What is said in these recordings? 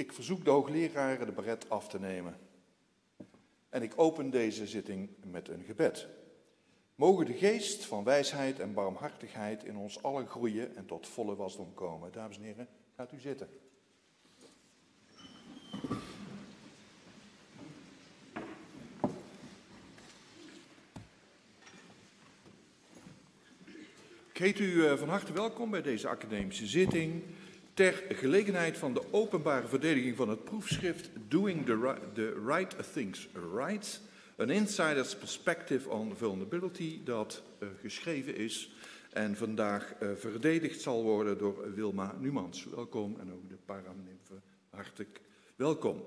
Ik verzoek de hoogleraren de beret af te nemen. En ik open deze zitting met een gebed. Mogen de geest van wijsheid en barmhartigheid in ons allen groeien en tot volle wasdom komen. Dames en heren, gaat u zitten. Ik heet u eh, van harte welkom bij deze academische zitting ter gelegenheid van de openbare verdediging van het proefschrift Doing the Right, the right Things Right, An Insider's Perspective on Vulnerability, dat uh, geschreven is en vandaag uh, verdedigd zal worden door Wilma Numans. Welkom en ook de paranimfen hartelijk welkom.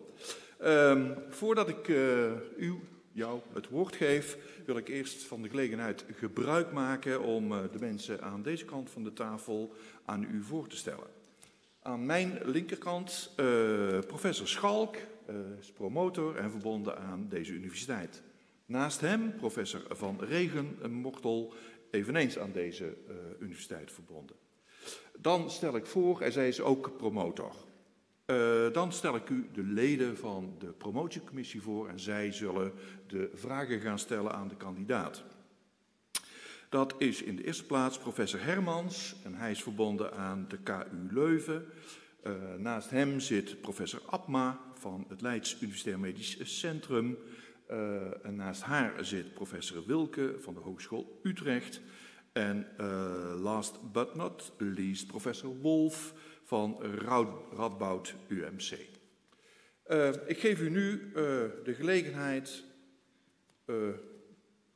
Um, voordat ik uh, u, jou het woord geef, wil ik eerst van de gelegenheid gebruik maken om de mensen aan deze kant van de tafel aan u voor te stellen. Aan mijn linkerkant uh, professor Schalk, uh, is promotor en verbonden aan deze universiteit. Naast hem professor Van Regen Mortel, eveneens aan deze uh, universiteit verbonden. Dan stel ik voor, en zij is ook promotor. dan stel ik u de leden van de promotiecommissie voor en zij zullen de vragen gaan stellen aan de kandidaat. Dat is in de eerste plaats professor Hermans en hij is verbonden aan de KU Leuven. Uh, naast hem zit professor Abma van het Leids Universitair Medisch Centrum. Uh, en naast haar zit professor Wilke van de Hogeschool Utrecht. En uh, last but not least professor Wolf van Radboud UMC. ik geef u nu de gelegenheid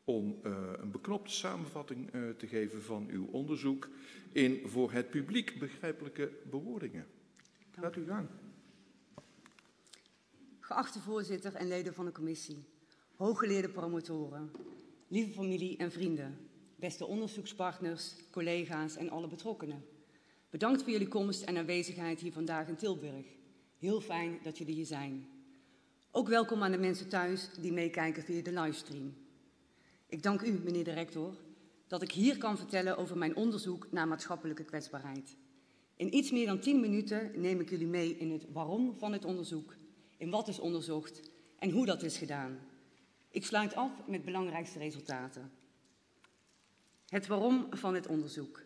om uh, een beknopte samenvatting uh, te geven van uw onderzoek in voor het publiek begrijpelijke bewoordingen. Gaat u gang. Geachte voorzitter en leden van de commissie, hooggeleerde promotoren, lieve familie en vrienden, beste onderzoekspartners, collega's en alle betrokkenen. Bedankt voor jullie komst en aanwezigheid hier vandaag in Tilburg. Heel fijn dat jullie hier zijn. Ook welkom aan de mensen thuis die meekijken via de livestream. Ik dank u, meneer de rector, dat ik hier kan vertellen over mijn onderzoek naar maatschappelijke kwetsbaarheid. In iets meer dan tien minuten neem ik jullie mee in het waarom van het onderzoek, in wat is onderzocht en hoe dat is gedaan. Ik sluit af met belangrijkste resultaten. Het waarom van het onderzoek.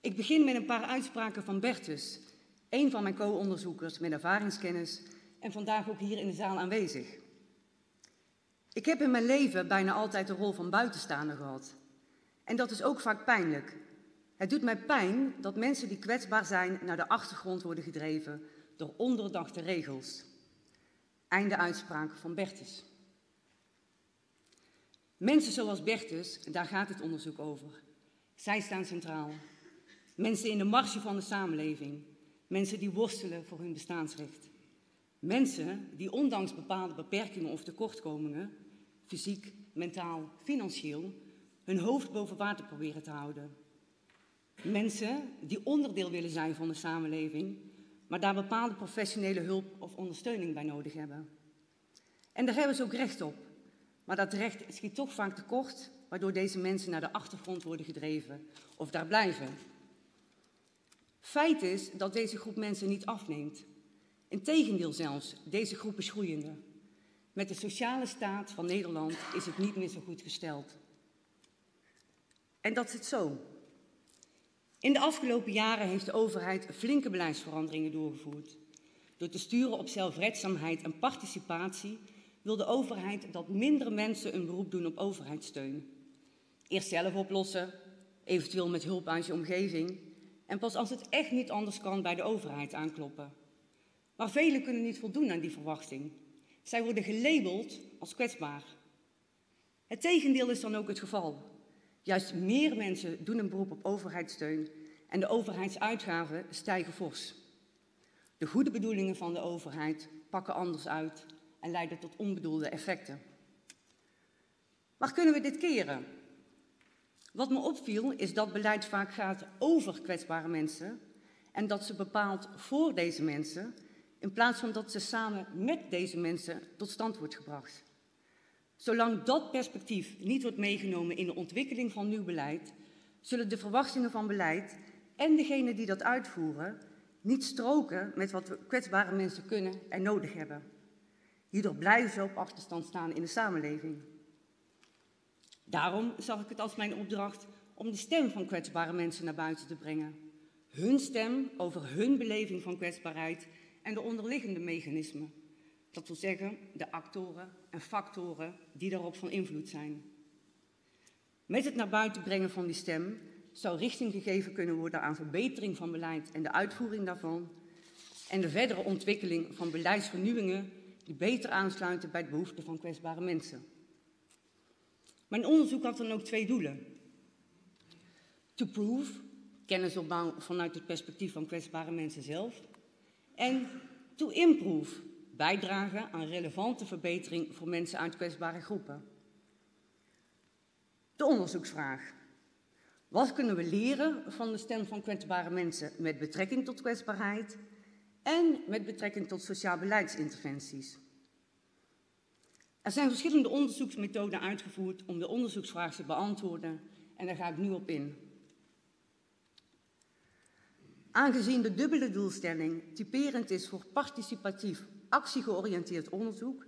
Ik begin met een paar uitspraken van Bertus, een van mijn co-onderzoekers met ervaringskennis en vandaag ook hier in de zaal aanwezig. Ik heb in mijn leven bijna altijd de rol van buitenstaander gehad. En dat is ook vaak pijnlijk. Het doet mij pijn dat mensen die kwetsbaar zijn naar de achtergrond worden gedreven door onderdachte regels. Einde uitspraak van Bertus. Mensen zoals Bertus, daar gaat het onderzoek over. Zij staan centraal. Mensen in de marge van de samenleving. Mensen die worstelen voor hun bestaansrecht. Mensen die ondanks bepaalde beperkingen of tekortkomingen, fysiek, mentaal, financieel, hun hoofd boven water proberen te houden. Mensen die onderdeel willen zijn van de samenleving, maar daar bepaalde professionele hulp of ondersteuning bij nodig hebben. En daar hebben ze ook recht op. Maar dat recht schiet toch vaak tekort, waardoor deze mensen naar de achtergrond worden gedreven of daar blijven. Feit is dat deze groep mensen niet afneemt. Integendeel zelfs, deze groep is groeiende. Met de sociale staat van Nederland is het niet meer zo goed gesteld. En dat zit zo. In de afgelopen jaren heeft de overheid flinke beleidsveranderingen doorgevoerd. Door te sturen op zelfredzaamheid en participatie wil de overheid dat mindere mensen een beroep doen op overheidssteun. Eerst zelf oplossen, eventueel met hulp uit je omgeving, en pas als het echt niet anders kan bij de overheid aankloppen. Maar velen kunnen niet voldoen aan die verwachting. Zij worden gelabeld als kwetsbaar. Het tegendeel is dan ook het geval. Juist meer mensen doen een beroep op overheidssteun en de overheidsuitgaven stijgen fors. De goede bedoelingen van de overheid pakken anders uit en leiden tot onbedoelde effecten. Maar kunnen we dit keren? Wat me opviel is dat beleid vaak gaat over kwetsbare mensen en dat ze bepaalt voor deze mensen in plaats van dat ze samen met deze mensen tot stand wordt gebracht. Zolang dat perspectief niet wordt meegenomen in de ontwikkeling van nieuw beleid, zullen de verwachtingen van beleid en degenen die dat uitvoeren niet stroken met wat kwetsbare mensen kunnen en nodig hebben. Hierdoor blijven ze op achterstand staan in de samenleving. Daarom zag ik het als mijn opdracht om de stem van kwetsbare mensen naar buiten te brengen. Hun stem over hun beleving van kwetsbaarheid en de onderliggende mechanismen. Dat wil zeggen, de actoren en factoren die daarop van invloed zijn. Met het naar buiten brengen van die stem zou richting gegeven kunnen worden aan verbetering van beleid en de uitvoering daarvan en de verdere ontwikkeling van beleidsvernieuwingen die beter aansluiten bij de behoeften van kwetsbare mensen. Mijn onderzoek had dan ook twee doelen. To prove, kennisopbouw vanuit het perspectief van kwetsbare mensen zelf. En to improve, bijdragen aan relevante verbetering voor mensen uit kwetsbare groepen. De onderzoeksvraag. Wat kunnen we leren van de stem van kwetsbare mensen met betrekking tot kwetsbaarheid en met betrekking tot sociaal beleidsinterventies? Er zijn verschillende onderzoeksmethoden uitgevoerd om de onderzoeksvraag te beantwoorden en daar ga ik nu op in. Aangezien de dubbele doelstelling typerend is voor participatief actiegeoriënteerd onderzoek,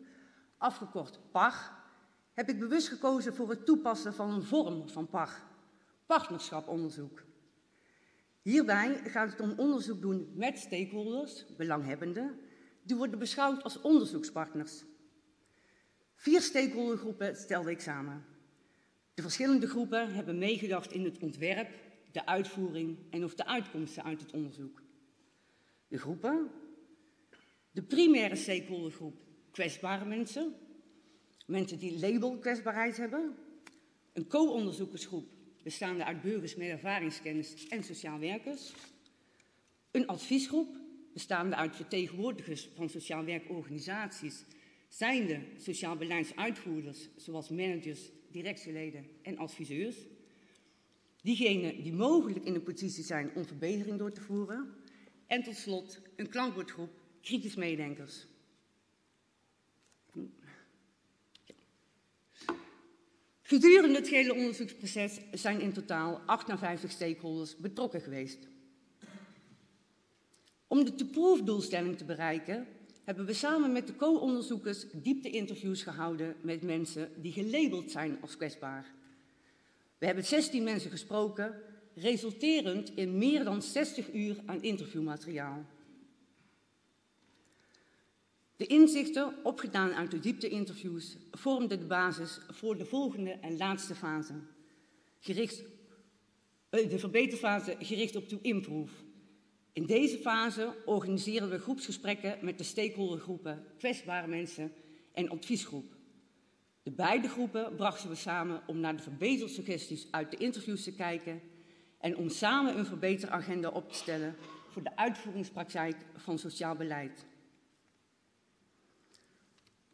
afgekort PAG, heb ik bewust gekozen voor het toepassen van een vorm van PAG, partnerschaponderzoek. Hierbij gaat het om onderzoek doen met stakeholders, belanghebbenden, die worden beschouwd als onderzoekspartners. Vier stakeholdergroepen stelde ik samen. De verschillende groepen hebben meegedacht in het ontwerp, de uitvoering en of de uitkomsten uit het onderzoek. De groepen, de primaire stakeholdergroep kwetsbare mensen, mensen die label kwetsbaarheid hebben, een co-onderzoekersgroep bestaande uit burgers met ervaringskennis en sociaal werkers, een adviesgroep bestaande uit vertegenwoordigers van sociaal werkorganisaties, zijnde sociaal beleidsuitvoerders zoals managers, directieleden en adviseurs, diegenen die mogelijk in de positie zijn om verbetering door te voeren, en tot slot een klankbordgroep kritisch meedenkers. Gedurende het hele onderzoeksproces zijn in totaal 58 stakeholders betrokken geweest. Om de to-proof-doelstelling te bereiken, hebben we samen met de co-onderzoekers diepte-interviews gehouden met mensen die gelabeld zijn als kwetsbaar. We hebben 16 mensen gesproken, resulterend in meer dan 60 uur aan interviewmateriaal. De inzichten, opgedaan uit de diepte-interviews, vormden de basis voor de volgende en laatste fase. Gericht, eh, de verbeterfase gericht op to improve. In deze fase organiseren we groepsgesprekken met de stakeholdergroepen, kwetsbare mensen en adviesgroep. De beide groepen brachten we samen om naar de verbetersuggesties uit de interviews te kijken en om samen een verbeteragenda op te stellen voor de uitvoeringspraktijk van sociaal beleid.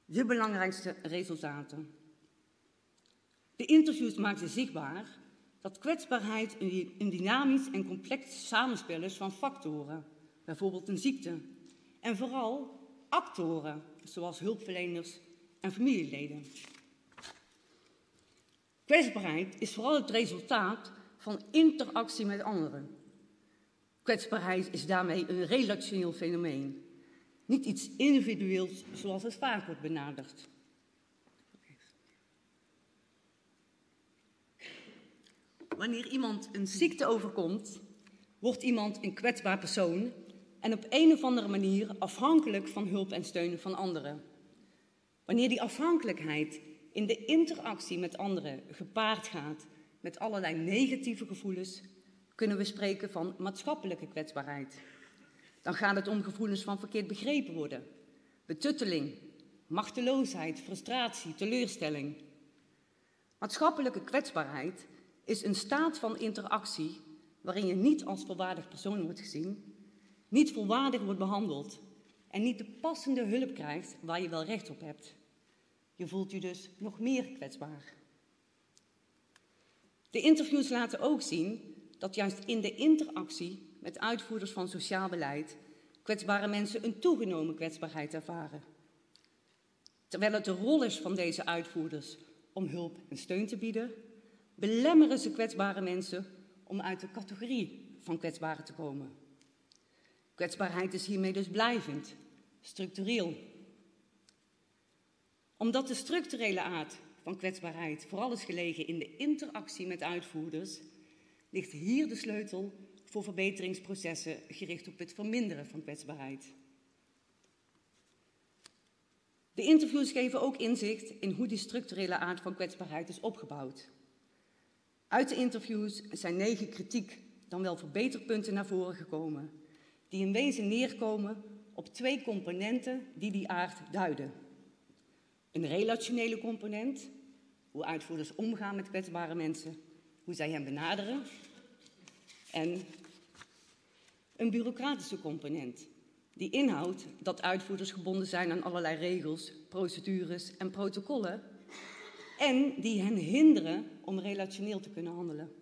De belangrijkste resultaten. De interviews maakten zichtbaar dat kwetsbaarheid een dynamisch en complex samenspel is van factoren, bijvoorbeeld een ziekte, en vooral actoren, zoals hulpverleners en familieleden. Kwetsbaarheid is vooral het resultaat van interactie met anderen. Kwetsbaarheid is daarmee een relationeel fenomeen, niet iets individueels zoals het vaak wordt benaderd. Wanneer iemand een ziekte overkomt, wordt iemand een kwetsbaar persoon en op een of andere manier afhankelijk van hulp en steun van anderen. Wanneer die afhankelijkheid in de interactie met anderen gepaard gaat met allerlei negatieve gevoelens, kunnen we spreken van maatschappelijke kwetsbaarheid. Dan gaat het om gevoelens van verkeerd begrepen worden, betutteling, machteloosheid, frustratie, teleurstelling. Maatschappelijke kwetsbaarheid is een staat van interactie waarin je niet als volwaardig persoon wordt gezien, niet volwaardig wordt behandeld en niet de passende hulp krijgt waar je wel recht op hebt. Je voelt je dus nog meer kwetsbaar. De interviews laten ook zien dat juist in de interactie met uitvoerders van sociaal beleid kwetsbare mensen een toegenomen kwetsbaarheid ervaren. Terwijl het de rol is van deze uitvoerders om hulp en steun te bieden, belemmeren ze kwetsbare mensen om uit de categorie van kwetsbaren te komen. Kwetsbaarheid is hiermee dus blijvend, structureel. Omdat de structurele aard van kwetsbaarheid vooral is gelegen in de interactie met uitvoerders, ligt hier de sleutel voor verbeteringsprocessen gericht op het verminderen van kwetsbaarheid. De interviews geven ook inzicht in hoe die structurele aard van kwetsbaarheid is opgebouwd. Uit de interviews zijn negen kritiek, dan wel verbeterpunten naar voren gekomen, die in wezen neerkomen op twee componenten die die aard duiden. Een relationele component, hoe uitvoerders omgaan met kwetsbare mensen, hoe zij hen benaderen, en een bureaucratische component, die inhoudt dat uitvoerders gebonden zijn aan allerlei regels, procedures en protocollen. En die hen hinderen om relationeel te kunnen handelen.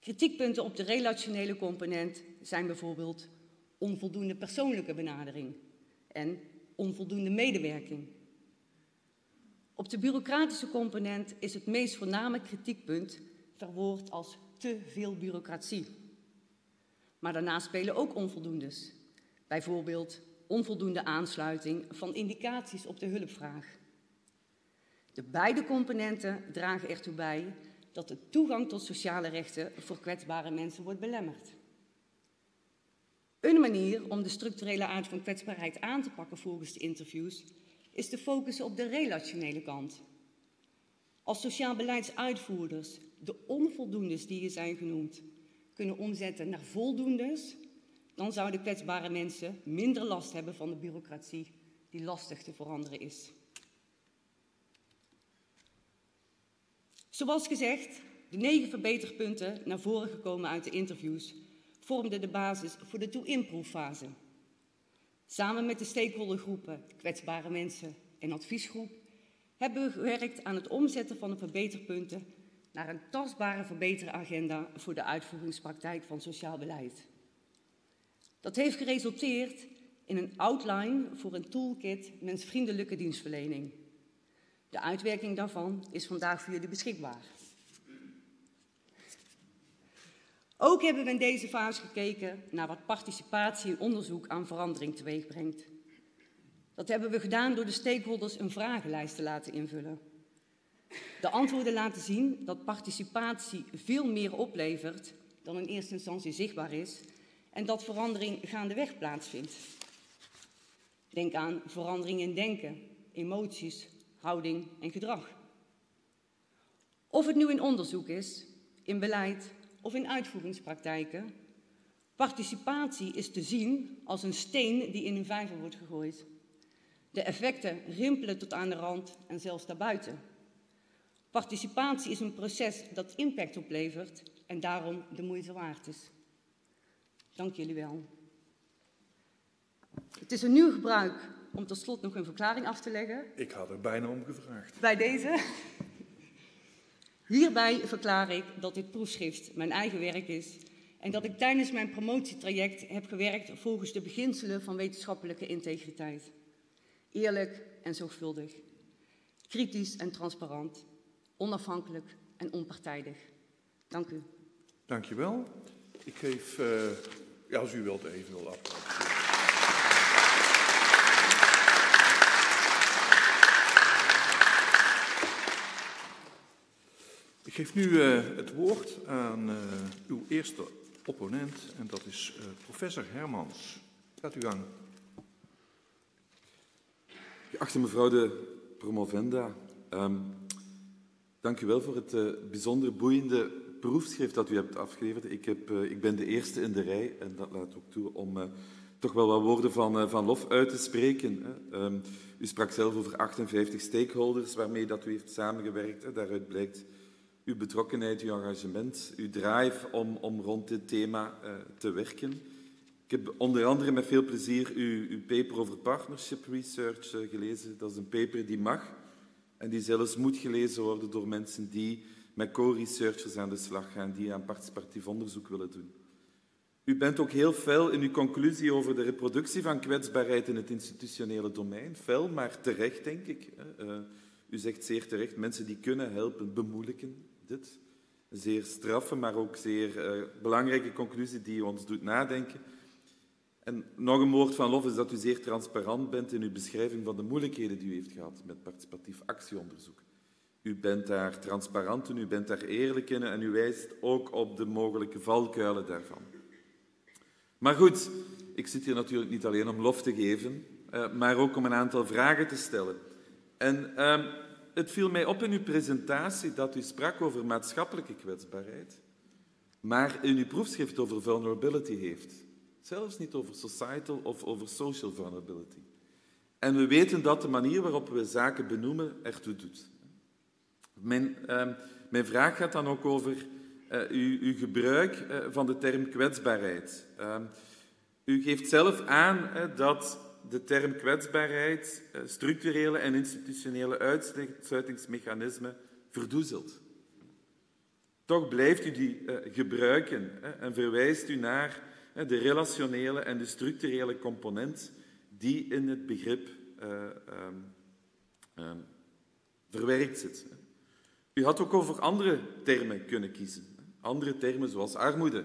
Kritiekpunten op de relationele component zijn bijvoorbeeld onvoldoende persoonlijke benadering. En onvoldoende medewerking. Op de bureaucratische component is het meest voorname kritiekpunt verwoord als te veel bureaucratie. Maar daarnaast spelen ook onvoldoendes. Bijvoorbeeld onvoldoende aansluiting van indicaties op de hulpvraag. De beide componenten dragen ertoe bij dat de toegang tot sociale rechten voor kwetsbare mensen wordt belemmerd. Een manier om de structurele aard van kwetsbaarheid aan te pakken volgens de interviews is te focussen op de relationele kant. Als sociaal beleidsuitvoerders de onvoldoendes die hier zijn genoemd kunnen omzetten naar voldoendes, dan zouden kwetsbare mensen minder last hebben van de bureaucratie die lastig te veranderen is. Zoals gezegd, de negen verbeterpunten naar voren gekomen uit de interviews vormden de basis voor de to-improve fase. Samen met de stakeholdergroepen, kwetsbare mensen en adviesgroep hebben we gewerkt aan het omzetten van de verbeterpunten naar een tastbare verbeteragenda voor de uitvoeringspraktijk van sociaal beleid. Dat heeft geresulteerd in een outline voor een toolkit mensvriendelijke dienstverlening. De uitwerking daarvan is vandaag voor jullie beschikbaar. Ook hebben we in deze fase gekeken naar wat participatie en onderzoek aan verandering teweeg brengt. Dat hebben we gedaan door de stakeholders een vragenlijst te laten invullen. De antwoorden laten zien dat participatie veel meer oplevert dan in eerste instantie zichtbaar is en dat verandering gaandeweg plaatsvindt. Denk aan verandering in denken, emoties, houding en gedrag. Of het nu in onderzoek is, in beleid of in uitvoeringspraktijken, participatie is te zien als een steen die in een vijver wordt gegooid. De effecten rimpelen tot aan de rand en zelfs daarbuiten. Participatie is een proces dat impact oplevert en daarom de moeite waard is. Dank jullie wel. Het is een nieuw gebruik om tot slot nog een verklaring af te leggen. Ik had er bijna om gevraagd. Bij deze. Hierbij verklaar ik dat dit proefschrift mijn eigen werk is en dat ik tijdens mijn promotietraject heb gewerkt volgens de beginselen van wetenschappelijke integriteit. Eerlijk en zorgvuldig, kritisch en transparant, onafhankelijk en onpartijdig. Dank u. Dank je wel. Ik geef, uh, ja, als u wilt, even wil applaudisseren. Ik geef nu uh, het woord aan uh, uw eerste opponent, en dat is professor Hermans. Gaat u gang. Geachte mevrouw de promovenda, um, Dank u wel voor het bijzonder boeiende proefschrift dat u hebt afgeleverd. Ik, heb, ik, ben de eerste in de rij en dat laat ook toe om toch wel wat woorden van, van lof uit te spreken. Um, u sprak zelf over 58 stakeholders waarmee dat u heeft samengewerkt. Daaruit blijkt uw betrokkenheid, uw engagement, uw drive om, om rond dit thema te werken. Ik heb onder andere met veel plezier uw, uw paper over partnership research gelezen. Dat is een paper die mag en die zelfs moet gelezen worden door mensen die met co-researchers aan de slag gaan, die aan participatief onderzoek willen doen. U bent ook heel fel in uw conclusie over de reproductie van kwetsbaarheid in het institutionele domein. Fel, maar terecht, denk ik. Uh, u zegt zeer terecht, mensen die kunnen helpen, bemoeilijken dit. zeer straffe, maar ook zeer uh, belangrijke conclusie die ons doet nadenken. En nog een woord van lof is dat u zeer transparant bent in uw beschrijving van de moeilijkheden die u heeft gehad met participatief actieonderzoek. U bent daar transparant in, u bent daar eerlijk in en u wijst ook op de mogelijke valkuilen daarvan. Maar goed, ik zit hier natuurlijk niet alleen om lof te geven, uh, maar ook om een aantal vragen te stellen. En uh, het viel mij op in uw presentatie dat u sprak over maatschappelijke kwetsbaarheid, maar in uw proefschrift over vulnerability heeft. Zelfs niet over societal of over social vulnerability. En we weten dat de manier waarop we zaken benoemen ertoe doet. Mijn, uh, mijn vraag gaat dan ook over uh, uw, uw, gebruik uh, van de term kwetsbaarheid. Ehm, u geeft zelf aan dat de term kwetsbaarheid eh, structurele en institutionele uitsluitingsmechanismen verdoezelt. Toch blijft u die gebruiken en verwijst u naar de relationele en de structurele component die in het begrip um, um, verwerkt zit. U had ook over andere termen kunnen kiezen. Andere termen zoals armoede.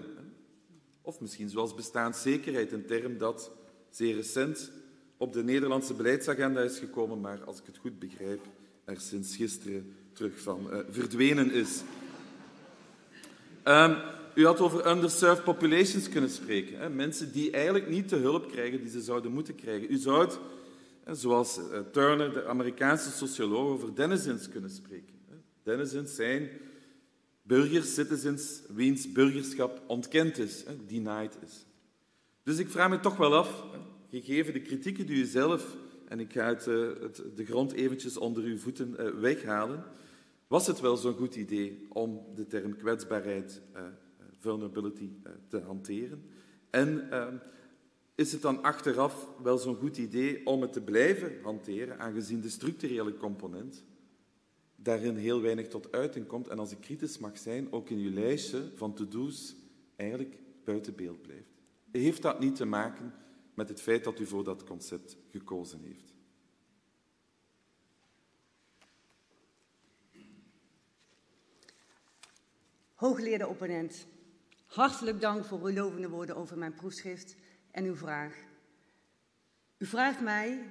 Of misschien zoals bestaanszekerheid, een term dat zeer recent op de Nederlandse beleidsagenda is gekomen, maar als ik het goed begrijp, er sinds gisteren terug van uh, verdwenen is. Um, u had over underserved populations kunnen spreken. Hè? Mensen die eigenlijk niet de hulp krijgen die ze zouden moeten krijgen. U zou, zoals uh, Turner, de Amerikaanse socioloog, over denizens kunnen spreken. Denizens zijn burgers, citizens, wiens burgerschap ontkend is, denied is. Dus ik vraag me toch wel af, gegeven de kritieken die u zelf, en ik ga het, eh, het, de grond eventjes onder uw voeten eh, weghalen, was het wel zo'n goed idee om de term kwetsbaarheid, uh, vulnerability, te hanteren? En is het dan achteraf wel zo'n goed idee om het te blijven hanteren, aangezien de structurele component daarin heel weinig tot uiting komt en als ik kritisch mag zijn, ook in uw lijstje van to-do's eigenlijk buiten beeld blijft. Heeft dat niet te maken met het feit dat u voor dat concept gekozen heeft? Hooggeleerde opponent, hartelijk dank voor uw lovende woorden over mijn proefschrift en uw vraag. U vraagt mij,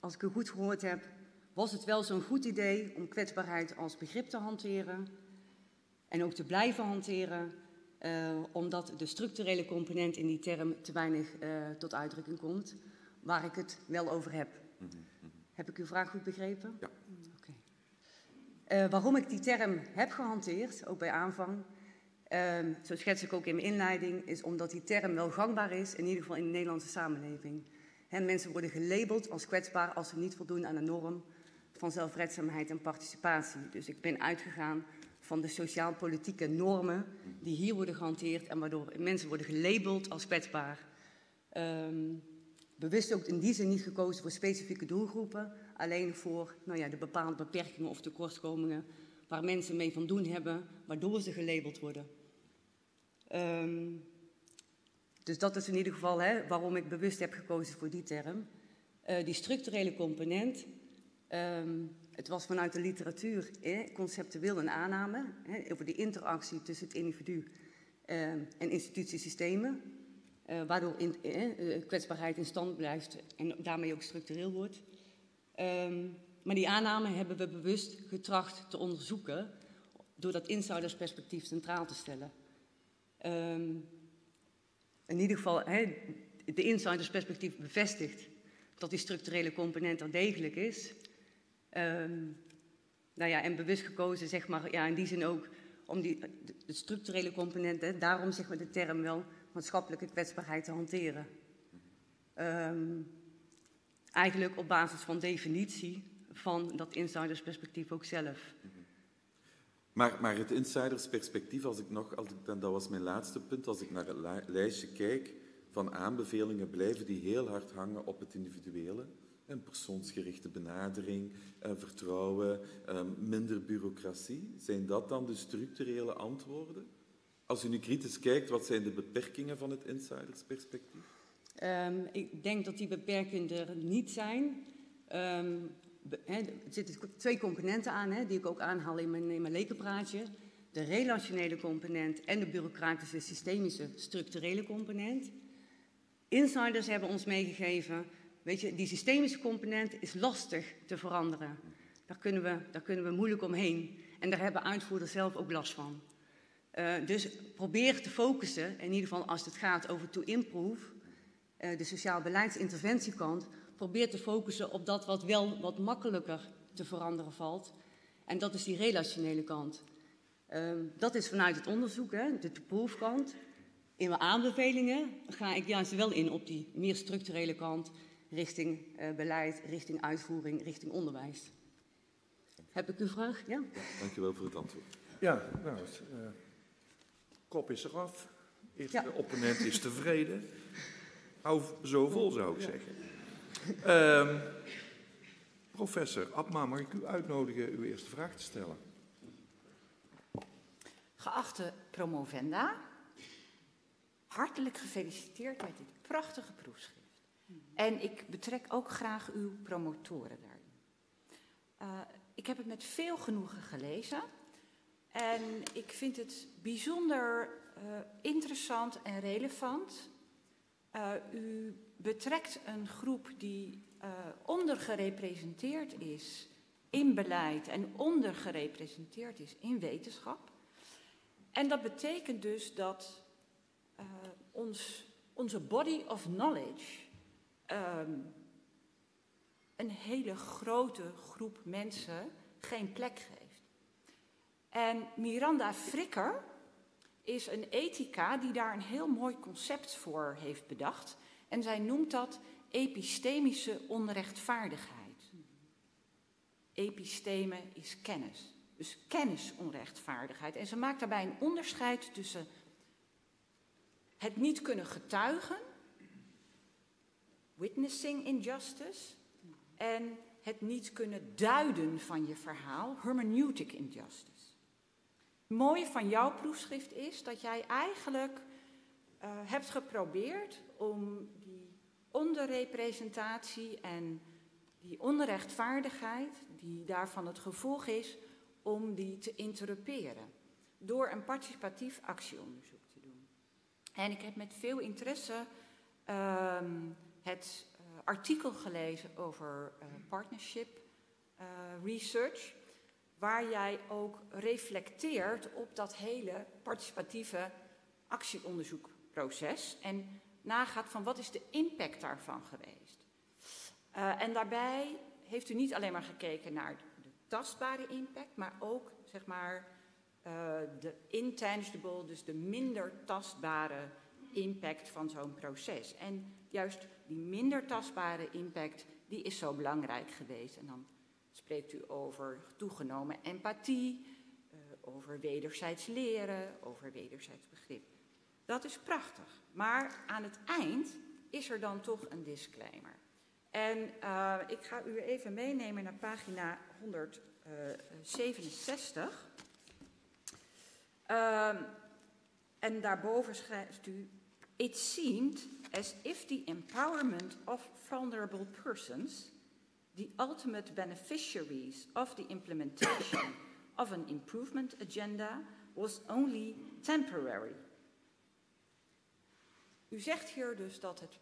als ik u goed gehoord heb, was het wel zo'n goed idee om kwetsbaarheid als begrip te hanteren en ook te blijven hanteren, omdat de structurele component in die term te weinig uh, tot uitdrukking komt, waar ik het wel over heb. Mm -hmm. Heb ik uw vraag goed begrepen? Ja. Okay. Uh, waarom ik die term heb gehanteerd, ook bij aanvang, ehm, zo schets ik ook in mijn inleiding, is omdat die term wel gangbaar is, in ieder geval in de Nederlandse samenleving. He, mensen worden gelabeld als kwetsbaar als ze niet voldoen aan de norm van zelfredzaamheid en participatie. Dus ik ben uitgegaan van de sociaal-politieke normen die hier worden gehanteerd en waardoor mensen worden gelabeld als kwetsbaar. Um, bewust ook in die zin niet gekozen voor specifieke doelgroepen, alleen voor nou ja, de bepaalde beperkingen of tekortkomingen waar mensen mee van doen hebben, waardoor ze gelabeld worden. Um, dus dat is in ieder geval hè, waarom ik bewust heb gekozen voor die term. Uh, die structurele component Um, het was vanuit de literatuur eh, conceptueel een aanname eh, over de interactie tussen het individu um, en institutiesystemen, uh, waardoor in, eh, kwetsbaarheid in stand blijft en daarmee ook structureel wordt. Um, maar die aanname hebben we bewust getracht te onderzoeken door dat insidersperspectief centraal te stellen. Um, in ieder geval, hè, de insidersperspectief bevestigt dat die structurele component er degelijk is. Um, nou ja, en bewust gekozen, zeg maar, ja, in die zin ook om die, de structurele componenten, daarom zeggen we de term wel, maatschappelijke kwetsbaarheid te hanteren. Um, eigenlijk op basis van definitie van dat insidersperspectief ook zelf. Maar, maar het insidersperspectief, als ik nog, als ik, en dat was mijn laatste punt, als ik naar het lijstje kijk van aanbevelingen, blijven die heel hard hangen op het individuele. Een persoonsgerichte benadering, uh, vertrouwen, uh, minder bureaucratie. Zijn dat dan de structurele antwoorden? Als u nu kritisch kijkt, wat zijn de beperkingen van het insidersperspectief? Um, ik denk dat die beperkingen er niet zijn. He, er zitten twee componenten aan, die ik ook aanhaal in mijn, in mijn lekenpraatje. de relationele component en de bureaucratische, systemische, structurele component. Insiders hebben ons meegegeven, weet je, die systemische component is lastig te veranderen. Daar kunnen we, daar kunnen we moeilijk omheen. En daar hebben uitvoerders zelf ook last van. Uh, dus probeer te focussen, in ieder geval als het gaat over to improve, uh, de sociaal beleidsinterventiekant, probeer te focussen op dat wat wel wat makkelijker te veranderen valt. En dat is die relationele kant. Uh, dat is vanuit het onderzoek, hè, de to-proof kant. In mijn aanbevelingen ga ik juist wel in op die meer structurele kant, richting beleid, richting uitvoering, richting onderwijs. Heb ik uw vraag? Ja? dankjewel voor het antwoord. Ja, nou, het, uh, kop is eraf. Is, ja. De opponent is tevreden. Hou zo vol, zou ik ja. zeggen. Um, professor Abma, mag ik u uitnodigen uw eerste vraag te stellen? Geachte promovenda, hartelijk gefeliciteerd met dit prachtige proefschrift. En ik betrek ook graag uw promotoren daarin. Uh, ik heb het met veel genoegen gelezen. En ik vind het bijzonder uh, interessant en relevant. Uh, u betrekt een groep die ondergerepresenteerd is in beleid en ondergerepresenteerd is in wetenschap. En dat betekent dus dat ons, onze body of knowledge um, een hele grote groep mensen geen plek geeft. En Miranda Fricker is een ethica die daar een heel mooi concept voor heeft bedacht. En zij noemt dat epistemische onrechtvaardigheid. Episteme is kennis. Dus kennisonrechtvaardigheid. En ze maakt daarbij een onderscheid tussen het niet kunnen getuigen, witnessing injustice, en het niet kunnen duiden van je verhaal, hermeneutic injustice. Het mooie van jouw proefschrift is dat jij eigenlijk uh, hebt geprobeerd om die onderrepresentatie en die onrechtvaardigheid, die daarvan het gevolg is, om die te interruperen. Door een participatief actieonderzoek te doen. En ik heb met veel interesse uh, het artikel gelezen over uh, partnership uh, research, waar jij ook reflecteert op dat hele participatieve actieonderzoekproces en nagaat van wat is de impact daarvan geweest. En daarbij heeft u niet alleen maar gekeken naar de tastbare impact, maar ook zeg maar de intangible, dus de minder tastbare impact van zo'n proces. En juist die minder tastbare impact, die is zo belangrijk geweest. En dan spreekt u over toegenomen empathie, uh, over wederzijds leren, over wederzijds begrip. Dat is prachtig. Maar aan het eind is er dan toch een disclaimer. En uh, ik ga u even meenemen naar pagina 167. Uh, en daarboven schrijft u: It seemed as if the empowerment of vulnerable persons, the ultimate beneficiaries of the implementation of an improvement agenda, was only temporary. U zegt hier dus dat het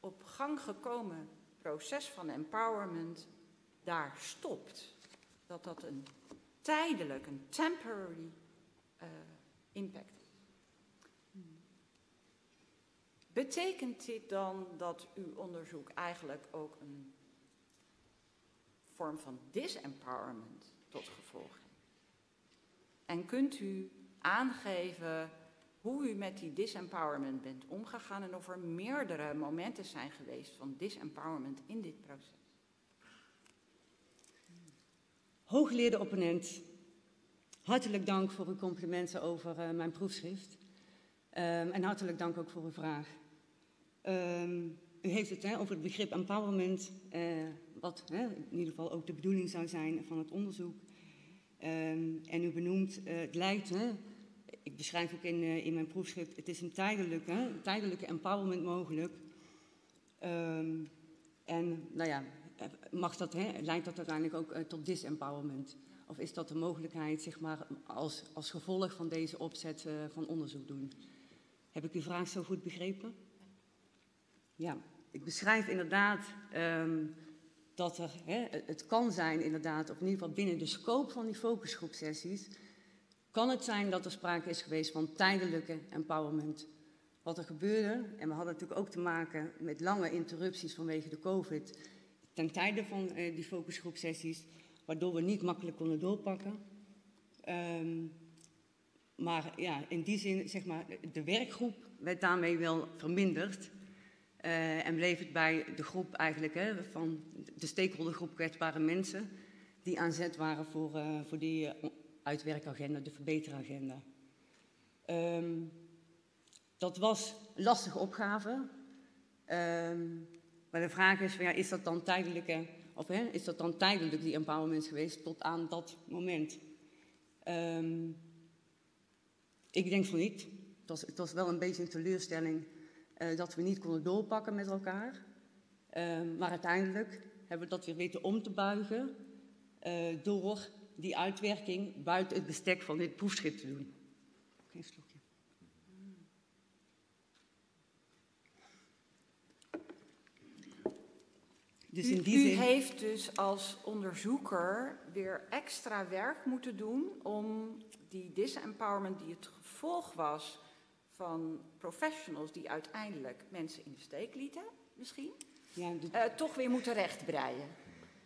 op gang gekomen proces van empowerment daar stopt. Dat dat een tijdelijk, een temporary uh, impact Betekent dit dan dat uw onderzoek eigenlijk ook een vorm van disempowerment tot gevolg heeft? En kunt u aangeven hoe u met die disempowerment bent omgegaan en of er meerdere momenten zijn geweest van disempowerment in dit proces? Hooggeleerde opponent, hartelijk dank voor uw complimenten over uh, mijn proefschrift. Um, en hartelijk dank ook voor uw vraag. Um, u heeft het hè, over het begrip empowerment, uh, wat hè, in ieder geval ook de bedoeling zou zijn van het onderzoek. Um, en u benoemt, uh, het lijkt, hè, ik beschrijf ook in, uh, in mijn proefschrift, het is een tijdelijke, tijdelijke empowerment mogelijk. Um, en nou ja, mag dat, hè, leidt dat uiteindelijk ook tot disempowerment. Of is dat de mogelijkheid, zeg maar, als, als gevolg van deze opzet van onderzoek doen? Heb ik uw vraag zo goed begrepen? Ja, ik beschrijf inderdaad um, dat er, hè, het kan zijn inderdaad, of in ieder geval binnen de scope van die focusgroepsessies, kan het zijn dat er sprake is geweest van tijdelijke empowerment. Wat er gebeurde, en we hadden natuurlijk ook te maken met lange interrupties vanwege de COVID, ten tijde van uh, die focusgroepsessies, waardoor we niet makkelijk konden doorpakken. Um, maar ja, in die zin, zeg maar, de werkgroep werd daarmee wel verminderd. Uh, en bleef het bij de groep eigenlijk, hè, van de stakeholdergroep kwetsbare mensen, die aan zet waren voor, uh, voor die uh, uitwerkagenda, de verbeteragenda. Um, dat was een lastige opgave. Um, maar de vraag is, ja, is dat dan tijdelijke, of hè, is dat dan tijdelijk die empowerment geweest tot aan dat moment? Um, ik denk van niet. Het was, het was wel een beetje een teleurstelling uh, dat we niet konden doorpakken met elkaar. Uh, maar uiteindelijk hebben we dat weer weten om te buigen uh, door die uitwerking buiten het bestek van dit proefschrift te doen. Geen slokje. Dus u, u zin... heeft dus als onderzoeker weer extra werk moeten doen om die disempowerment die het gevolg was van professionals die uiteindelijk mensen in de steek lieten, misschien, ja, de... uh, toch weer moeten rechtbreien.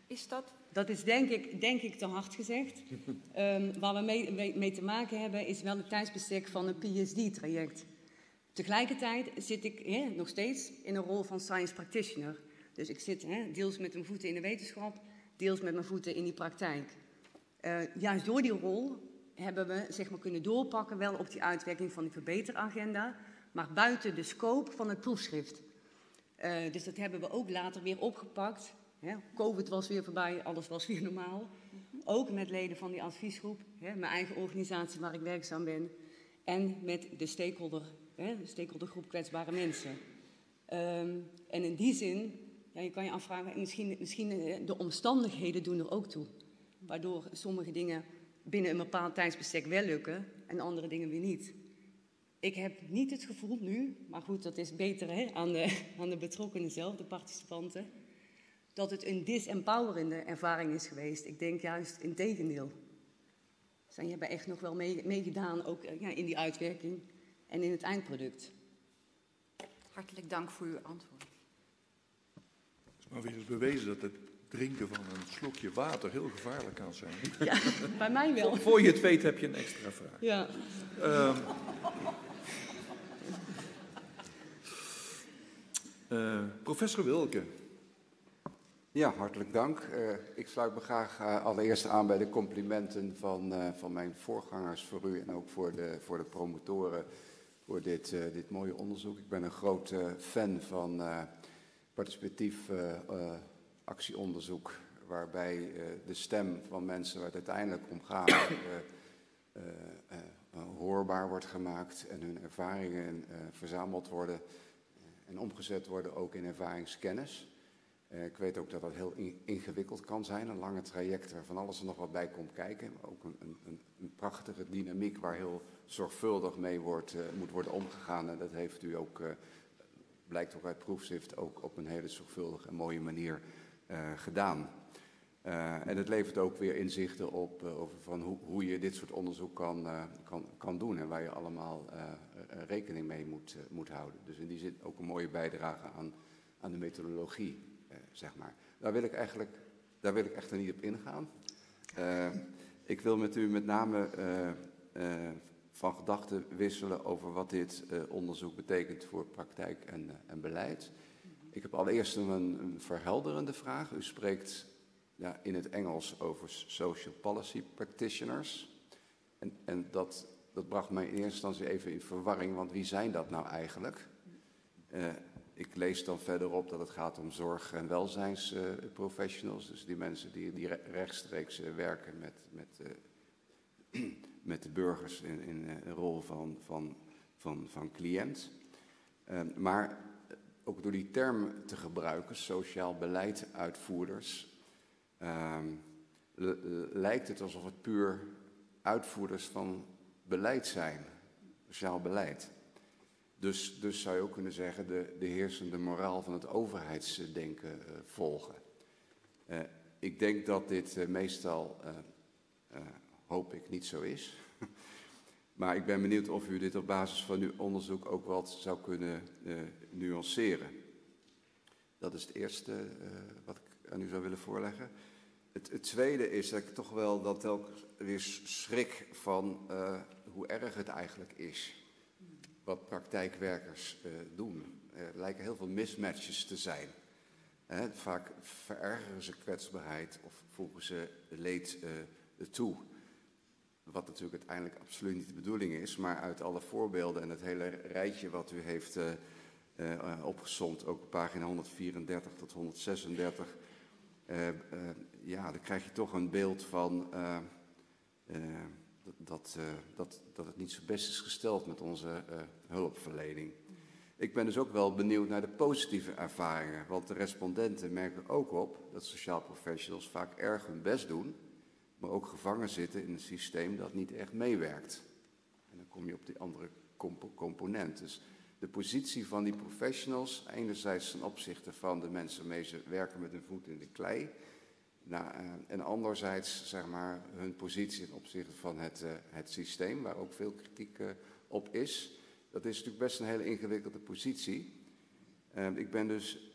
Is dat... Dat is denk ik, denk ik te hard gezegd. um, waar we mee, mee, mee, te maken hebben is wel het tijdsbestek van een PhD-traject. Tegelijkertijd zit ik hè, nog steeds in een rol van science practitioner. Dus ik zit hè, deels met mijn voeten in de wetenschap, deels met mijn voeten in die praktijk. Uh, juist door die rol hebben we zeg maar, kunnen doorpakken wel op die uitwerking van die verbeteragenda, maar buiten de scope van het proefschrift. Uh, dus dat hebben we ook later weer opgepakt. Covid was weer voorbij, alles was weer normaal. Ook met leden van die adviesgroep, hè, mijn eigen organisatie waar ik werkzaam ben. En met de stakeholder, hè, de stakeholdergroep kwetsbare mensen. Um, en in die zin ja, je kan je afvragen, misschien, misschien eh, de omstandigheden doen er ook toe. Waardoor sommige dingen binnen een bepaald tijdsbestek wel lukken en andere dingen weer niet. Ik heb niet het gevoel nu, maar goed, dat is beter hè, aan, de, aan de betrokkenen zelf, de participanten, dat het een disempowerende ervaring is geweest. Ik denk juist in tegendeel. Zij hebben echt nog wel meegedaan, mee ook ja, in die uitwerking en in het eindproduct. Hartelijk dank voor uw antwoord. Maar weer eens bewezen dat het drinken van een slokje water heel gevaarlijk kan zijn. Ja, bij mij wel. Voor je het weet heb je een extra vraag. Ja. Um, uh, professor Wilke. Ja, hartelijk dank. Uh, ik sluit me graag uh, allereerst aan bij de complimenten van, van mijn voorgangers voor u en ook voor de, voor de promotoren voor dit, dit mooie onderzoek. Ik ben een groot fan van participatief uh, uh, actieonderzoek, waarbij uh, de stem van mensen waar het uiteindelijk om gaat hoorbaar wordt gemaakt en hun ervaringen verzameld worden en omgezet worden ook in ervaringskennis. ik weet ook dat dat heel ingewikkeld kan zijn, een lange traject waar van alles er nog wat bij komt kijken. Maar ook een, een, een prachtige dynamiek waar heel zorgvuldig mee wordt, moet worden omgegaan. En dat heeft u ook blijkt ook uit proefschrift, ook op een hele zorgvuldige en mooie manier gedaan. Uh, en het levert ook weer inzichten op uh, over van hoe, hoe, je dit soort onderzoek kan, kan, kan doen en waar je allemaal rekening mee moet, moet houden. Dus in die zin ook een mooie bijdrage aan, aan de methodologie, zeg maar. Daar wil ik eigenlijk, daar wil ik echter niet op ingaan. ik wil met u met name van gedachten wisselen over wat dit onderzoek betekent voor praktijk en, en beleid. Ik heb allereerst een, verhelderende vraag. U spreekt ja, in het Engels over social policy practitioners. En, en dat, dat bracht mij in eerste instantie even in verwarring, want wie zijn dat nou eigenlijk? Uh, ik lees dan verderop dat het gaat om zorg- en welzijnsprofessionals, dus die mensen die, die rechtstreeks werken met, met met de burgers in, in een eh, rol van, van, van, van cliënt. Uh, maar ook door die term te gebruiken, sociaal beleid uitvoerders, uh, lijkt het alsof het puur uitvoerders van beleid zijn, sociaal beleid. Dus, dus zou je ook kunnen zeggen de, de heersende moraal van het overheidsdenken uh, volgen. Uh, ik denk dat dit uh, meestal, hoop ik, niet zo is. Maar ik ben benieuwd of u dit op basis van uw onderzoek ook wat zou kunnen nuanceren. Dat is het eerste wat ik aan u zou willen voorleggen. Het, tweede is dat ik toch wel dat telkens weer schrik van hoe erg het eigenlijk is wat praktijkwerkers doen. Er lijken heel veel mismatches te zijn. Vaak verergeren ze kwetsbaarheid of voegen ze leed toe. Wat natuurlijk uiteindelijk absoluut niet de bedoeling is, maar uit alle voorbeelden en het hele rijtje wat u heeft uh, opgezomd, ook op pagina 134 tot 136, ja, dan krijg je toch een beeld van dat, dat, dat het niet zo best is gesteld met onze hulpverlening. Ik ben dus ook wel benieuwd naar de positieve ervaringen, want de respondenten merken ook op dat sociaal professionals vaak erg hun best doen, maar ook gevangen zitten in een systeem dat niet echt meewerkt. En dan kom je op die andere comp component. Dus de positie van die professionals, enerzijds ten opzichte van de mensen waarmee ze werken met hun voet in de klei, uh, en anderzijds zeg maar, hun positie ten opzichte van het, uh, het systeem, waar ook veel kritiek uh, op is. Dat is natuurlijk best een hele ingewikkelde positie. Ehm, ik ben dus.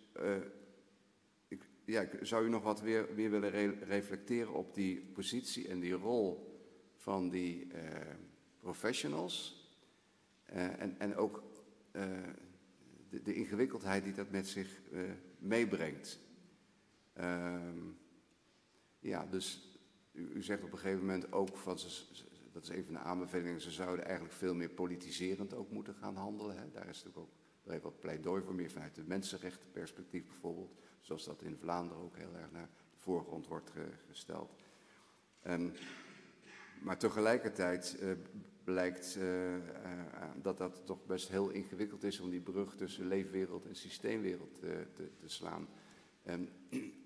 Ja, zou u nog wat weer, weer willen re reflecteren op die positie en die rol van die professionals. en, en ook de, de, ingewikkeldheid die dat met zich meebrengt. Ehm, ja, dus u, u, zegt op een gegeven moment ook van, dat is even een aanbeveling, ze zouden eigenlijk veel meer politiserend ook moeten gaan handelen. Hè. Daar is natuurlijk ook heeft wat pleidooi voor, meer vanuit het mensenrechtenperspectief bijvoorbeeld, zoals dat in Vlaanderen ook heel erg naar de voorgrond wordt ge, gesteld. Um, maar tegelijkertijd uh, blijkt uh, uh, dat dat toch best heel ingewikkeld is om die brug tussen leefwereld en systeemwereld te, te, slaan. Um,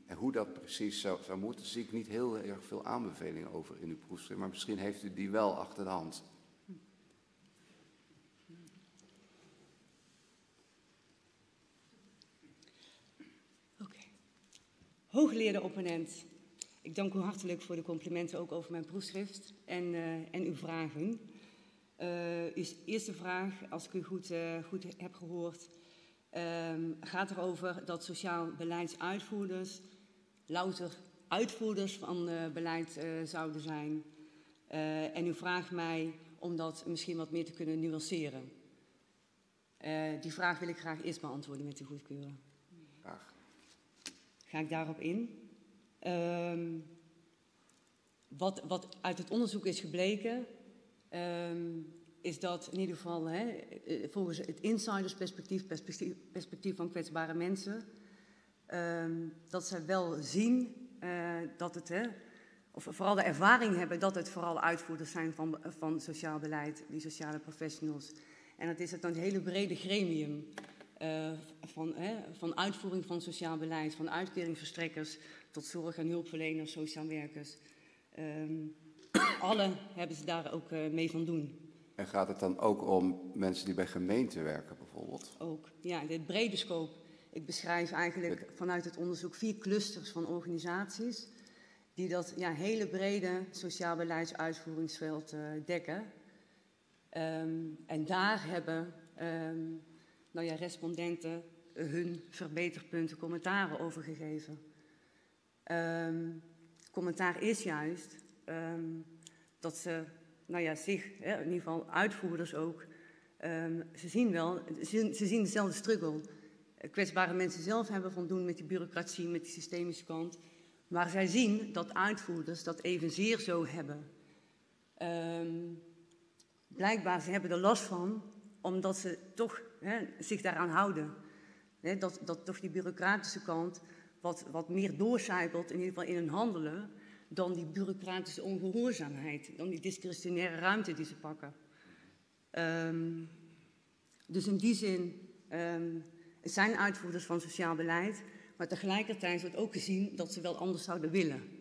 en hoe dat precies zou, zou moeten, zie ik niet heel erg veel aanbevelingen over in uw proefschrift. Maar misschien heeft u die wel achter de hand. Oké. Okay. Hooggeleerde opponent, ik dank u hartelijk voor de complimenten ook over mijn proefschrift en, uh, en uw vragen. Uh, uw eerste vraag, als ik u goed, uh, goed heb gehoord, um, gaat erover dat sociaal beleidsuitvoerders louter uitvoerders van beleid zouden zijn. En u vraagt mij om dat misschien wat meer te kunnen nuanceren. die vraag wil ik graag eerst beantwoorden met de goedkeuring. Graag. Ga ik daarop in? Um, wat, wat, uit het onderzoek is gebleken, um, is dat in ieder geval hè, volgens het insidersperspectief, perspectief, perspectief van kwetsbare mensen, um, dat ze wel zien uh, dat het, hè, of vooral de ervaring hebben dat het vooral uitvoerders zijn van, van sociaal beleid, die sociale professionals. En dat is het dan het hele brede gremium uh, van, hè, van uitvoering van sociaal beleid, van uitkeringsverstrekkers tot zorg- en hulpverleners, sociaal werkers. Um, alle hebben ze daar ook uh, mee van doen. En gaat het dan ook om mensen die bij gemeenten werken bijvoorbeeld? Ook, ja, dit brede scope. Ik beschrijf eigenlijk vanuit het onderzoek vier clusters van organisaties die dat ja, hele brede sociaal beleidsuitvoeringsveld uh, dekken. Um, en daar hebben um, nou ja, respondenten hun verbeterpunten, commentaren over gegeven. Um, commentaar is juist dat ze nou ja, zich, hè, in ieder geval uitvoerders ook, ze zien wel, ze, zien dezelfde struggle kwetsbare mensen zelf hebben van doen met die bureaucratie, met die systemische kant. Maar zij zien dat uitvoerders dat evenzeer zo hebben. Blijkbaar ze hebben er last van, omdat ze toch hè, zich daaraan houden. Hè, dat, dat toch die bureaucratische kant wat, wat meer doorcijpelt, in ieder geval in hun handelen, dan die bureaucratische ongehoorzaamheid, dan die discretionaire ruimte die ze pakken. Um, dus in die zin um, zijn uitvoerders van sociaal beleid, maar tegelijkertijd wordt ook gezien dat ze wel anders zouden willen.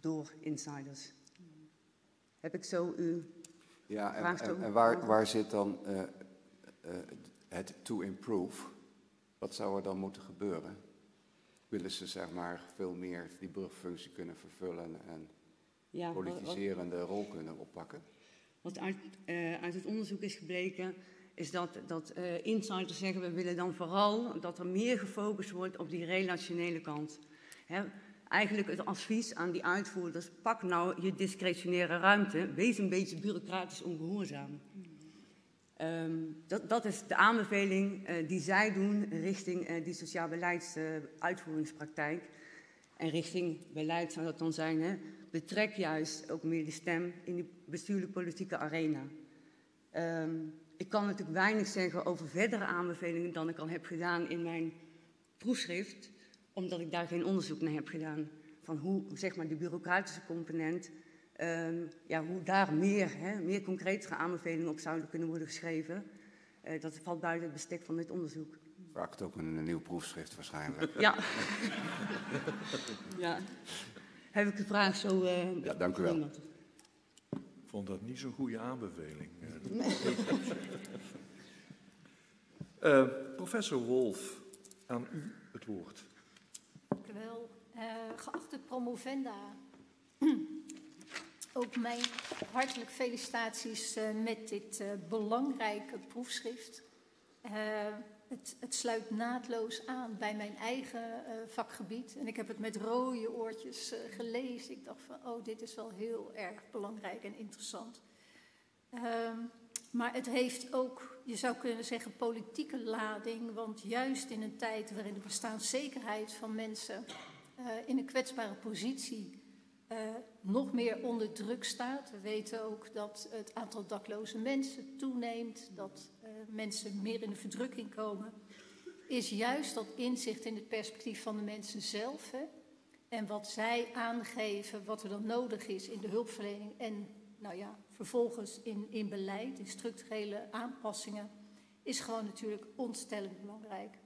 door insiders. Heb ik zo u Ja, en, en, waar, waar zit dan eh, eh, het to improve? Wat zou er dan moeten gebeuren? Willen ze zeg maar veel meer die brugfunctie kunnen vervullen en ja, wat- wat- politiserende rol kunnen oppakken? Wat uit, eh, uit het onderzoek is gebleken, is dat, dat insiders zeggen, we willen dan vooral dat er meer gefocust wordt op die relationele kant. Hè, eigenlijk het advies aan die uitvoerders, pak nou je discretionaire ruimte, wees een beetje bureaucratisch ongehoorzaam. Ehm, dat, dat is de aanbeveling eh, die zij doen richting eh, die sociaal beleidsuitvoeringspraktijk. en richting beleid zou dat dan zijn, hè, betrek juist ook meer de stem in die bestuurlijk politieke arena. Ehm, ik kan natuurlijk weinig zeggen over verdere aanbevelingen dan ik al heb gedaan in mijn proefschrift, omdat ik daar geen onderzoek naar heb gedaan. Van hoe zeg maar, die bureaucratische component, ehm, ja, hoe daar meer, hè, meer concretere aanbevelingen op zouden kunnen worden geschreven. Eh, dat valt buiten het bestek van dit onderzoek. Raakt ook in een nieuw proefschrift waarschijnlijk. Ja. ja. Heb ik de vraag zo. eh, Ja, dank u wel. Ik vond dat niet zo'n goede aanbeveling. Eh, professor Wolf, aan u het woord. Eh, geachte promovenda, ook mijn hartelijk felicitaties eh, met dit eh, belangrijke proefschrift. Het, het sluit naadloos aan bij mijn eigen vakgebied. En ik heb het met rode oortjes gelezen. Ik dacht van, oh, dit is wel heel erg belangrijk en interessant. Ehm, maar het heeft ook, je zou kunnen zeggen, politieke lading. Want juist in een tijd waarin de bestaanszekerheid van mensen eh, in een kwetsbare positie eh, nog meer onder druk staat. We weten ook dat het aantal dakloze mensen toeneemt, dat eh, mensen meer in de verdrukking komen. Is juist dat inzicht in het perspectief van de mensen zelf. Hè? En wat zij aangeven, wat er dan nodig is in de hulpverlening en nou ja, vervolgens in, in beleid, in structurele aanpassingen, is gewoon natuurlijk ontstellend belangrijk.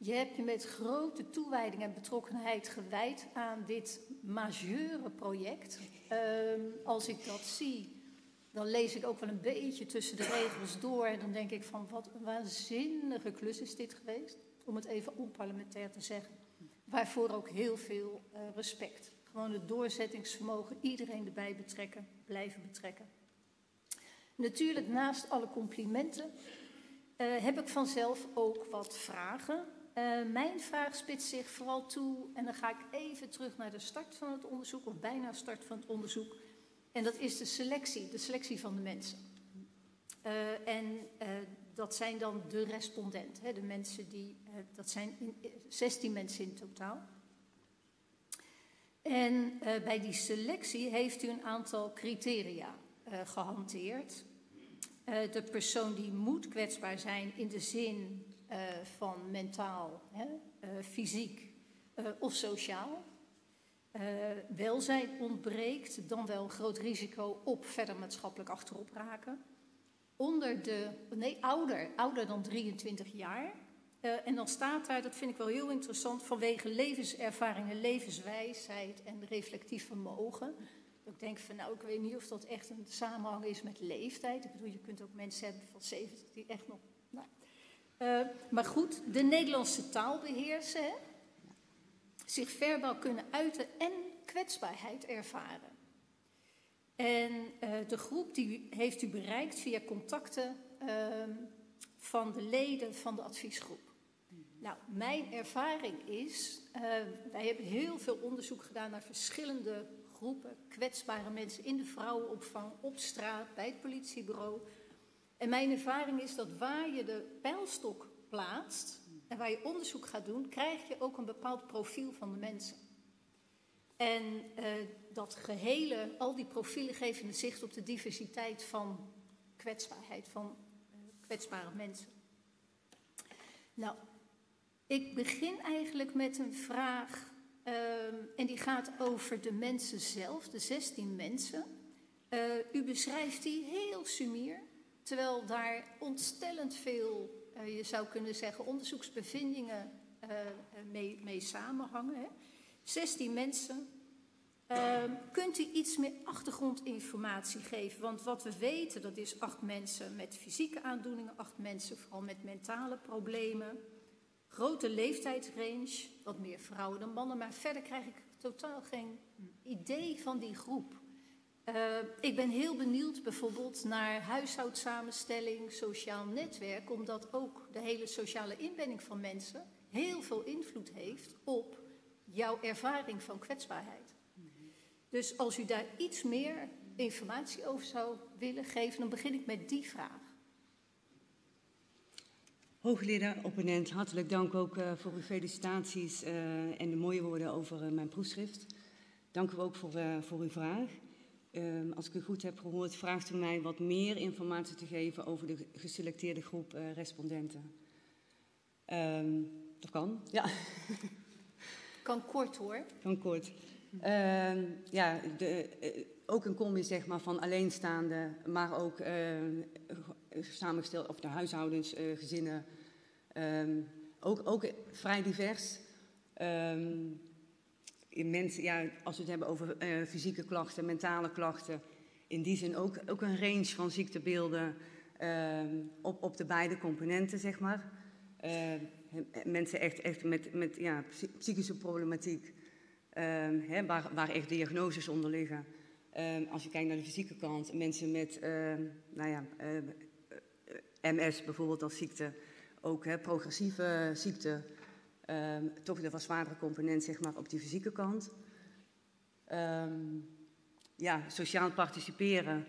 Je hebt je met grote toewijding en betrokkenheid gewijd aan dit majeure project. Ehm, als ik dat zie, dan lees ik ook wel een beetje tussen de regels door. En dan denk ik van wat een waanzinnige klus is dit geweest. Om het even onparlementair te zeggen. Waarvoor ook heel veel eh, respect. Gewoon het doorzettingsvermogen, iedereen erbij betrekken, blijven betrekken. Natuurlijk, naast alle complimenten, eh, heb ik vanzelf ook wat vragen. Eh, mijn vraag spitst zich vooral toe, en dan ga ik even terug naar de start van het onderzoek, of bijna start van het onderzoek. En dat is de selectie, de selectie van de mensen. Eh, en eh, dat zijn dan de respondenten, hè, de mensen die, dat zijn in, eh, 16 mensen in totaal. En bij die selectie heeft u een aantal criteria eh, gehanteerd. Eh, de persoon die moet kwetsbaar zijn in de zin eh, van mentaal, hè, eh, fysiek eh, of sociaal. Welzijn ontbreekt, dan wel een groot risico op verder maatschappelijk achterop raken. Onder de, nee, ouder, ouder dan 23 jaar. En dan staat daar, dat vind ik wel heel interessant, vanwege levenservaring en levenswijsheid en reflectief vermogen. Ik denk van, nou, ik weet niet of dat echt een samenhang is met leeftijd. Ik bedoel, je kunt ook mensen hebben van 70 die echt nog. Eh, maar goed, de Nederlandse taal beheersen, hè? zich verbaal kunnen uiten en kwetsbaarheid ervaren. En eh, de groep die heeft u bereikt via contacten ehm, van de leden van de adviesgroep. Nou, mijn ervaring is, eh, wij hebben heel veel onderzoek gedaan naar verschillende groepen kwetsbare mensen in de vrouwenopvang, op straat, bij het politiebureau. En mijn ervaring is dat waar je de pijlstok plaatst en waar je onderzoek gaat doen, krijg je ook een bepaald profiel van de mensen. En eh, dat gehele, al die profielen geven een zicht op de diversiteit van kwetsbaarheid, van eh, kwetsbare mensen. Nou, ik begin eigenlijk met een vraag, ehm, en die gaat over de mensen zelf, de 16 mensen. Eh, u beschrijft die heel sumier, terwijl daar ontstellend veel, eh, je zou kunnen zeggen, onderzoeksbevindingen eh, mee, mee samenhangen. Hè. 16 mensen, Ehm, kunt u iets meer achtergrondinformatie geven? Want wat we weten, dat is acht mensen met fysieke aandoeningen, acht mensen vooral met mentale problemen. Grote leeftijdsrange, wat meer vrouwen dan mannen, maar verder krijg ik totaal geen idee van die groep. Uh, ik ben heel benieuwd bijvoorbeeld naar huishoudsamenstelling, sociaal netwerk, omdat ook de hele sociale inbending van mensen heel veel invloed heeft op jouw ervaring van kwetsbaarheid. Dus als u daar iets meer informatie over zou willen geven, dan begin ik met die vraag. Hoogleraar, opponent, hartelijk dank ook uh, voor uw felicitaties uh, en de mooie woorden over mijn proefschrift. Dank u ook voor, voor uw vraag. Ehm, als ik u goed heb gehoord, vraagt u mij wat meer informatie te geven over de geselecteerde groep respondenten. Um, dat kan, ja. Kan kort hoor. Kan kort. Uh, ja, de, uh, ook een combi zeg maar, van alleenstaande, maar ook uh, samengesteld, of de huishoudens, gezinnen. Um, ook, ook vrij divers. Um, mensen, ja, als we het hebben over fysieke klachten, mentale klachten, in die zin ook, ook een range van ziektebeelden op, op de beide componenten, zeg maar. mensen echt, echt met, met ja, psychische problematiek. Hè, waar, waar, echt diagnoses onder liggen. Als je kijkt naar de fysieke kant, mensen met nou ja, MS bijvoorbeeld als ziekte, ook hè, progressieve ziekte, toch de wat component zeg maar, op die fysieke kant. ja, sociaal participeren.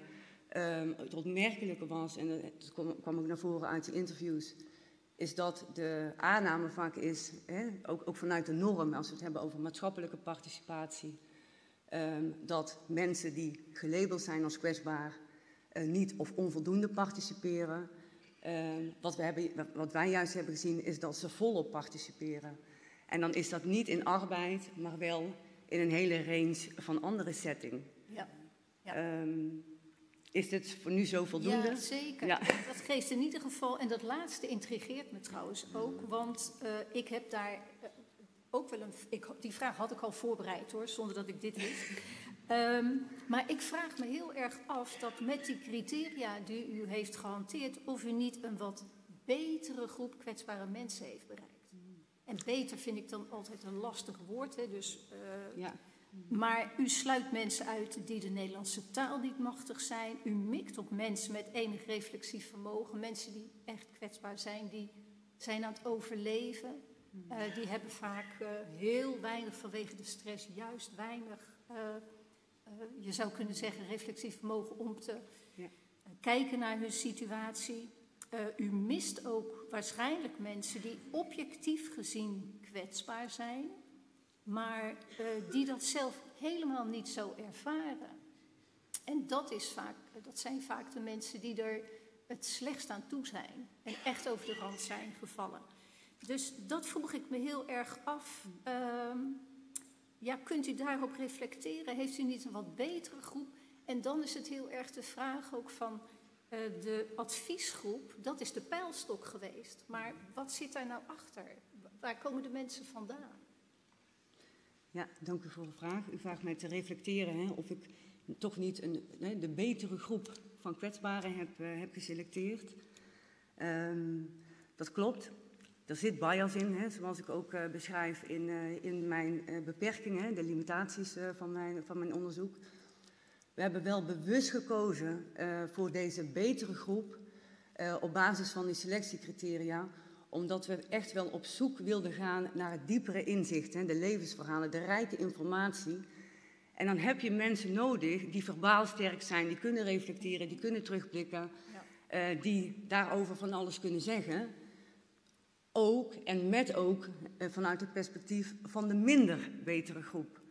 het opmerkelijke was, en dat kwam ook naar voren uit de interviews, is dat de aanname vaak is, hè, ook, ook, vanuit de norm, als we het hebben over maatschappelijke participatie, um, dat mensen die gelabeld zijn als kwetsbaar uh, niet of onvoldoende participeren. Um, wat, we hebben, wat wij juist hebben gezien is dat ze volop participeren. En dan is dat niet in arbeid, maar wel in een hele range van andere setting. Ja. ja. Um, is dit voor nu zo voldoende? Ja, zeker. Ja. Dat geeft in ieder geval, en dat laatste intrigeert me trouwens ook, want uh, ik heb daar uh, ook wel een. Ik, die vraag had ik al voorbereid hoor, zonder dat ik dit wist. Um, maar ik vraag me heel erg af dat met die criteria die u heeft gehanteerd, of u niet een wat betere groep kwetsbare mensen heeft bereikt. En beter vind ik dan altijd een lastig woord, hè, dus. Uh, ja. Maar u sluit mensen uit die de Nederlandse taal niet machtig zijn. U mikt op mensen met enig reflexief vermogen. Mensen die echt kwetsbaar zijn, die zijn aan het overleven. Uh, die hebben vaak uh, heel weinig vanwege de stress, juist weinig, uh, je zou kunnen zeggen, reflexief vermogen om te ja. kijken naar hun situatie. u mist ook waarschijnlijk mensen die objectief gezien kwetsbaar zijn maar uh, die dat zelf helemaal niet zo ervaren. En dat, is vaak, dat zijn vaak de mensen die er het slechtst aan toe zijn en echt over de rand zijn gevallen. Dus dat vroeg ik me heel erg af. Uh, ja, kunt u daarop reflecteren? Heeft u niet een wat betere groep? En dan is het heel erg de vraag ook van uh, de adviesgroep, dat is de pijlstok geweest. Maar wat zit daar nou achter? Waar komen de mensen vandaan? Ja, dank u voor de vraag. U vraagt mij te reflecteren hè, of ik toch niet een, de betere groep van kwetsbaren heb, uh, heb geselecteerd. Um, dat klopt. Er zit bias in, hè, zoals ik ook uh, beschrijf in, uh, in mijn beperkingen, de limitaties van, mijn, van mijn onderzoek. We hebben wel bewust gekozen voor deze betere groep op basis van die selectiecriteria omdat we echt wel op zoek wilden gaan naar het diepere inzicht, hè, de levensverhalen, de rijke informatie. En dan heb je mensen nodig die verbaal sterk zijn, die kunnen reflecteren, die kunnen terugblikken, ja. die daarover van alles kunnen zeggen. Ook en met ook uh, vanuit het perspectief van de minder betere groep.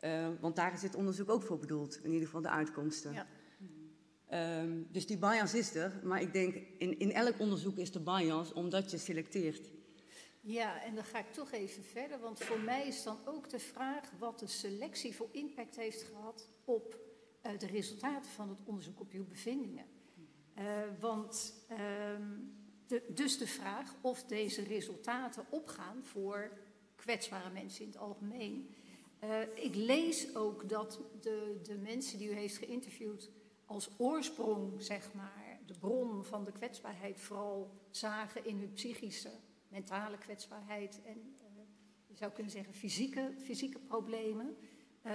Uh, want daar is dit onderzoek ook voor bedoeld, in ieder geval de uitkomsten. Ja. Um, dus die bias is er, maar ik denk in, in elk onderzoek is de bias omdat je selecteert. Ja, en dan ga ik toch even verder, want voor mij is dan ook de vraag wat de selectie voor impact heeft gehad op uh, de resultaten van het onderzoek, op uw bevindingen. Uh, want um, de, dus de vraag of deze resultaten opgaan voor kwetsbare mensen in het algemeen. Uh, ik lees ook dat de, de mensen die u heeft geïnterviewd als oorsprong, zeg maar, de bron van de kwetsbaarheid vooral zagen in hun psychische, mentale kwetsbaarheid en uh, je zou kunnen zeggen fysieke, fysieke problemen. Uh,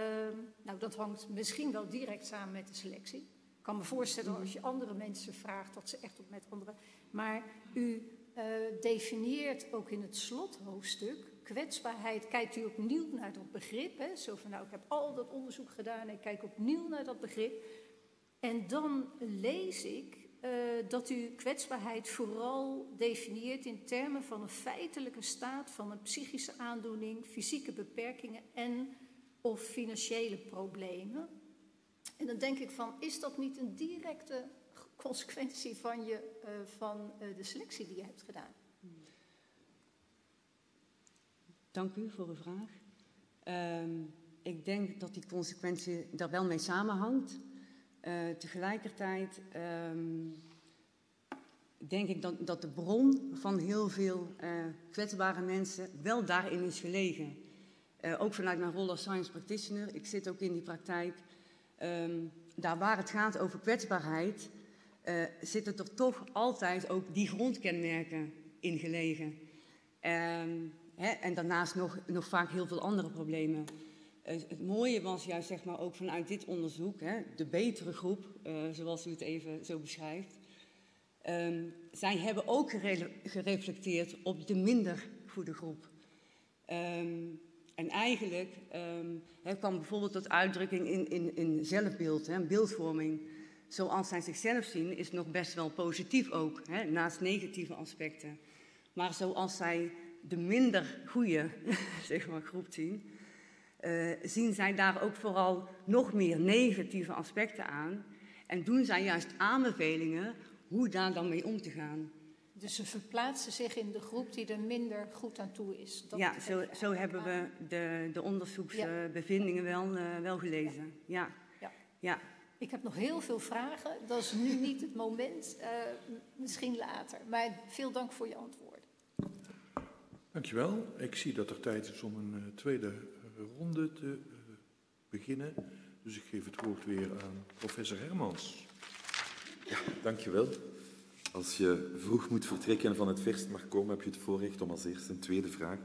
nou, dat hangt misschien wel direct samen met de selectie. Ik kan me voorstellen als je andere mensen vraagt dat ze echt op met andere. Maar u uh, definieert ook in het slothoofdstuk kwetsbaarheid. Kijkt u opnieuw naar dat begrip. Hè? Zo van nou, ik heb al dat onderzoek gedaan en ik kijk opnieuw naar dat begrip. En dan lees ik uh, dat u kwetsbaarheid vooral definieert in termen van een feitelijke staat van een psychische aandoening, fysieke beperkingen en of financiële problemen. En dan denk ik van, is dat niet een directe consequentie van, je, uh, van uh, de selectie die je hebt gedaan? Dank u voor uw vraag. Um, ik denk dat die consequentie daar wel mee samenhangt. Uh, tegelijkertijd um, denk ik dat, dat, de bron van heel veel kwetsbare mensen wel daarin is gelegen. ook vanuit mijn rol als science practitioner, ik zit ook in die praktijk. Um, daar waar het gaat over kwetsbaarheid, uh, zitten er toch altijd ook die grondkenmerken in gelegen. Um, hè, en daarnaast nog, nog vaak heel veel andere problemen. Uh, het mooie was juist zeg maar, ook vanuit dit onderzoek, hè, de betere groep, uh, zoals u het even zo beschrijft. Um, zij hebben ook gere gereflecteerd op de minder goede groep. Um, en eigenlijk he, kwam bijvoorbeeld tot uitdrukking in, in, in zelfbeeld, he, beeldvorming. Zoals zij zichzelf zien, is nog best wel positief ook, he, naast negatieve aspecten. Maar zoals zij de minder goede zeg maar, groep zien, uh, zien zij daar ook vooral nog meer negatieve aspecten aan. En doen zij juist aanbevelingen hoe daar dan mee om te gaan. Dus ze verplaatsen zich in de groep die er minder goed aan toe is. Dat ja, zo, zo hebben we de, de onderzoeksbevindingen ja. wel, uh, wel gelezen. Ja. Ja. ja. Ik heb nog heel veel vragen. Dat is nu niet het moment, uh, misschien later. Maar veel dank voor je antwoorden. Dankjewel. Ik zie dat er tijd is om een uh, tweede ronde te beginnen. Dus ik geef het woord weer aan professor Hermans. Ja, dankjewel. Als je vroeg moet vertrekken en van het verst mag komen, heb je het voorrecht om als eerste een tweede vraag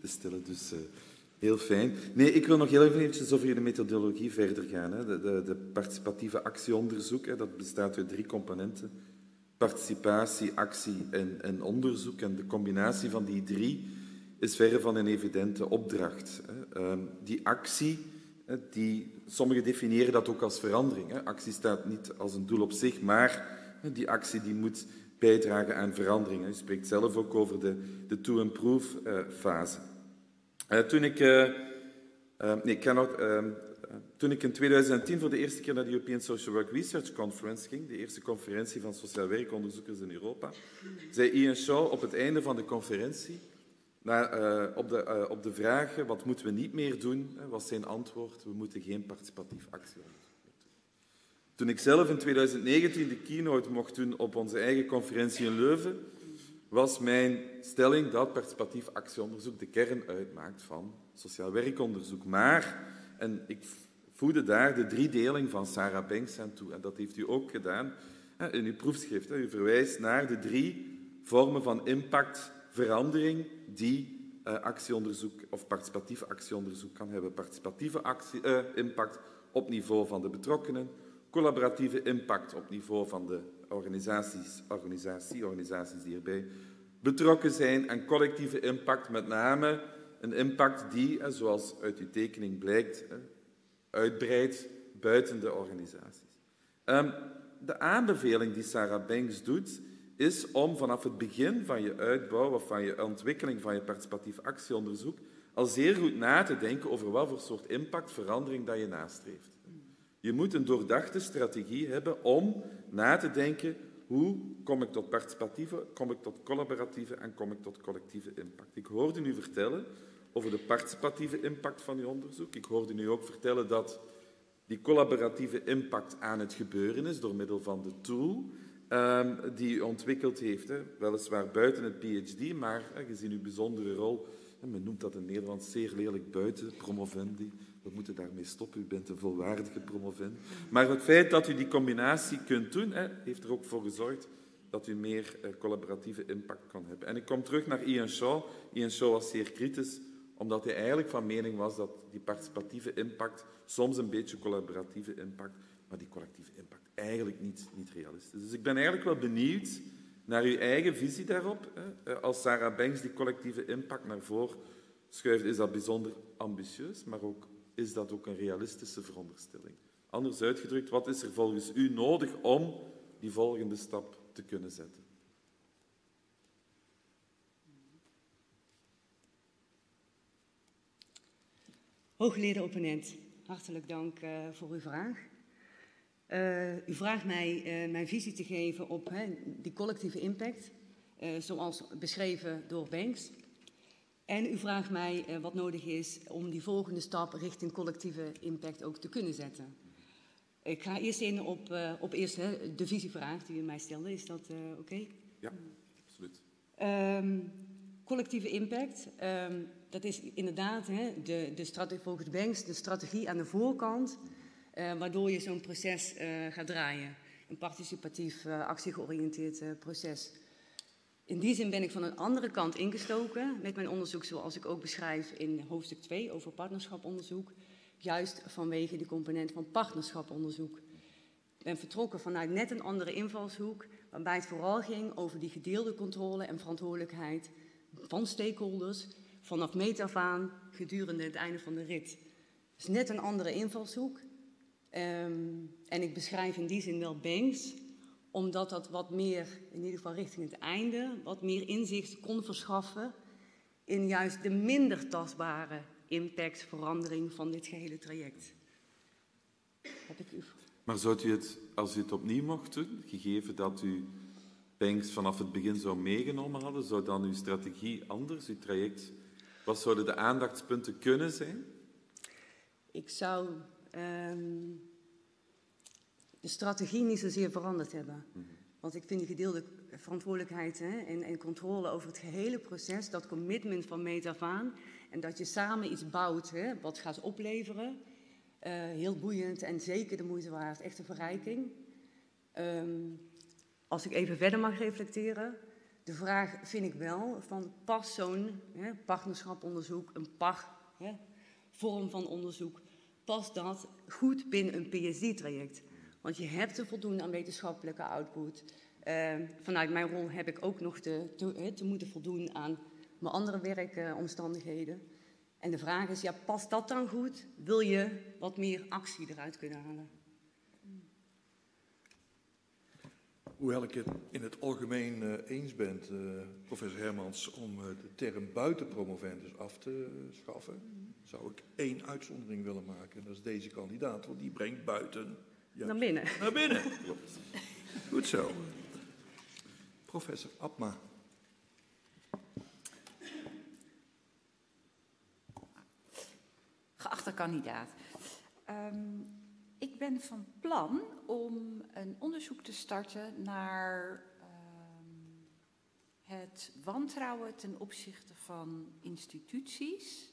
te stellen. Dus uh, heel fijn. Nee, ik wil nog heel even eventjes over de methodologie verder gaan. Hè. De, de, de, participatieve actieonderzoek, hè, dat bestaat uit drie componenten. Participatie, actie en, onderzoek. En de combinatie van die drie is verre van een evidente opdracht. Hè. Um, die actie, die, sommigen definiëren dat ook als verandering. Hè. Actie staat niet als een doel op zich, maar die actie die moet bijdragen aan verandering. U spreekt zelf ook over de, de to-improve-fase. Uh, toen ik... Uh, uh, nee, ik kan nog, toen ik in 2010 voor de eerste keer naar de European Social Work Research Conference ging, de eerste conferentie van sociaal werkonderzoekers in Europa, zei Ian Shaw op het einde van de conferentie, naar, op, de, op de vraag wat moeten we niet meer doen, was zijn antwoord, we moeten geen participatief actie onderzoeken. Toen ik zelf in 2019 de keynote mocht doen op onze eigen conferentie in Leuven, was mijn stelling dat participatief actieonderzoek de kern uitmaakt van sociaal werkonderzoek. Maar, en ik voerde daar de driedeling van Sarah Banks aan toe, en dat heeft u ook gedaan in uw proefschrift. U verwijst naar de drie vormen van impactverandering die actieonderzoek of participatief actieonderzoek kan hebben. Participatieve actie, uh, impact op niveau van de betrokkenen, collaboratieve impact op niveau van de organisaties, organisatie, organisaties die erbij betrokken zijn en collectieve impact, met name een impact die, zoals uit uw tekening blijkt, uitbreidt buiten de organisaties. Ehm, de aanbeveling die Sarah Banks doet, is om vanaf het begin van je uitbouw of van je ontwikkeling van je participatief actieonderzoek al zeer goed na te denken over wat voor soort impactverandering dat je nastreeft. Je moet een doordachte strategie hebben om na te denken hoe kom ik tot participatieve, kom ik tot collaboratieve en kom ik tot collectieve impact. Ik hoorde u vertellen over de participatieve impact van uw onderzoek. Ik hoorde u ook vertellen dat die collaboratieve impact aan het gebeuren is door middel van de tool um, die u ontwikkeld heeft. Hè. Weliswaar buiten het PhD, maar gezien uw bijzondere rol Men noemt dat in Nederland zeer lelijk buiten, promovendi. We moeten daarmee stoppen, u bent een volwaardige promovend. Maar het feit dat u die combinatie kunt doen, hè, heeft er ook voor gezorgd dat u meer eh, collaboratieve impact kan hebben. En ik kom terug naar Ian Shaw. Ian Shaw was zeer kritisch, omdat hij eigenlijk van mening was dat die participatieve impact, soms een beetje collaboratieve impact, maar die collectieve impact eigenlijk niet, niet realistisch is. Dus ik ben eigenlijk wel benieuwd naar uw eigen visie daarop. Hè. Eh, als Sarah Banks die collectieve impact naar voren schuift, is dat bijzonder ambitieus, maar ook, is dat ook een realistische veronderstelling. Anders uitgedrukt, wat is er volgens u nodig om die volgende stap te kunnen zetten? Hoogleden opponent, hartelijk dank uh, voor uw vraag. Uh, u vraagt mij uh, mijn visie te geven op hè, die collectieve impact, zoals beschreven door Banks. En u vraagt mij wat nodig is om die volgende stap richting collectieve impact ook te kunnen zetten. Ik ga eerst in op, op eerst, hè, de visievraag die u mij stelde. Is dat oké? Okay? Ja, absoluut. Um, collectieve impact. Um, dat is inderdaad hè, de, de volgens Banks de strategie aan de voorkant, waardoor je zo'n proces gaat draaien. Een participatief, actiegeoriënteerd proces. In die zin ben ik van een andere kant ingestoken met mijn onderzoek, zoals ik ook beschrijf in hoofdstuk 2 over partnerschaponderzoek. Juist vanwege de component van partnerschaponderzoek. Ik ben vertrokken vanuit net een andere invalshoek, waarbij het vooral ging over die gedeelde controle en verantwoordelijkheid van stakeholders vanaf meet af aan gedurende het einde van de rit. Is net een andere invalshoek. Um, en ik beschrijf in die zin wel Banks, omdat dat wat meer, in ieder geval richting het einde, wat meer inzicht kon verschaffen in juist de minder tastbare impactverandering van dit gehele traject. Heb ik u... Maar zou u het, als u het opnieuw mocht doen, gegeven dat u Banks vanaf het begin zou meegenomen hadden, zou dan uw strategie anders, uw traject wat zouden de aandachtspunten kunnen zijn? Ik zou um, de strategie niet zozeer veranderd hebben. -hmm. Want ik vind die gedeelde verantwoordelijkheid hè, en, en, controle over het gehele proces, dat commitment van meet af aan, en dat je samen iets bouwt hè, wat gaat opleveren, uh, heel boeiend en zeker de moeite waard, echt een verrijking. Um, als ik even verder mag reflecteren, de vraag vind ik wel van past zo'n partnerschaponderzoek, een PAG, hè, vorm van onderzoek, past dat goed binnen een PSD-traject? Want je hebt te voldoen aan wetenschappelijke output. Uh, vanuit mijn rol heb ik ook nog te, te, te moeten voldoen aan mijn andere werkomstandigheden. en de vraag is, ja, past dat dan goed? Wil je wat meer actie eruit kunnen halen? Hoewel ik het in het algemeen uh, eens ben, uh, professor Hermans, om de term buitenpromovendus af te schaffen, zou ik één uitzondering willen maken. Dat is deze kandidaat, want die brengt buiten. Juist, naar binnen. Naar binnen, klopt. Goed zo. Professor Abma. Geachte kandidaat. Um, ik ben van plan om een onderzoek te starten naar uh, het wantrouwen ten opzichte van instituties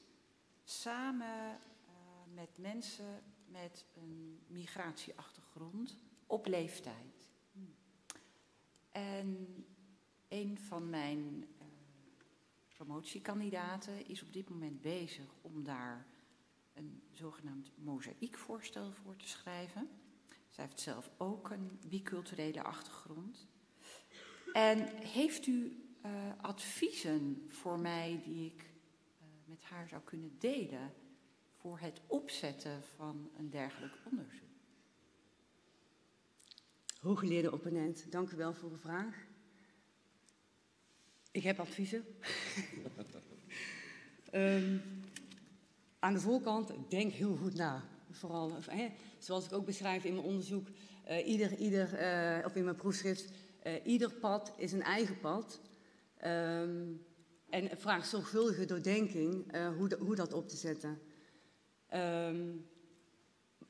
samen uh, met mensen met een migratieachtergrond op leeftijd. En een van mijn uh, promotiekandidaten is op dit moment bezig om daar een zogenaamd mozaïekvoorstel voor te schrijven. Zij heeft zelf ook een biculturele achtergrond. En heeft u uh, adviezen voor mij die ik uh, met haar zou kunnen delen voor het opzetten van een dergelijk onderzoek? Hooggeleerde opponent, dank u wel voor uw vraag. Ik heb adviezen. um, aan de voorkant, denk heel goed na. Vooral, hè, zoals ik ook beschrijf in mijn onderzoek, uh, ieder, ieder, uh, of in mijn proefschrift, uh, ieder pad is een eigen pad. Um, en vraagt zorgvuldige doordenking hoe, hoe dat op te zetten. Um,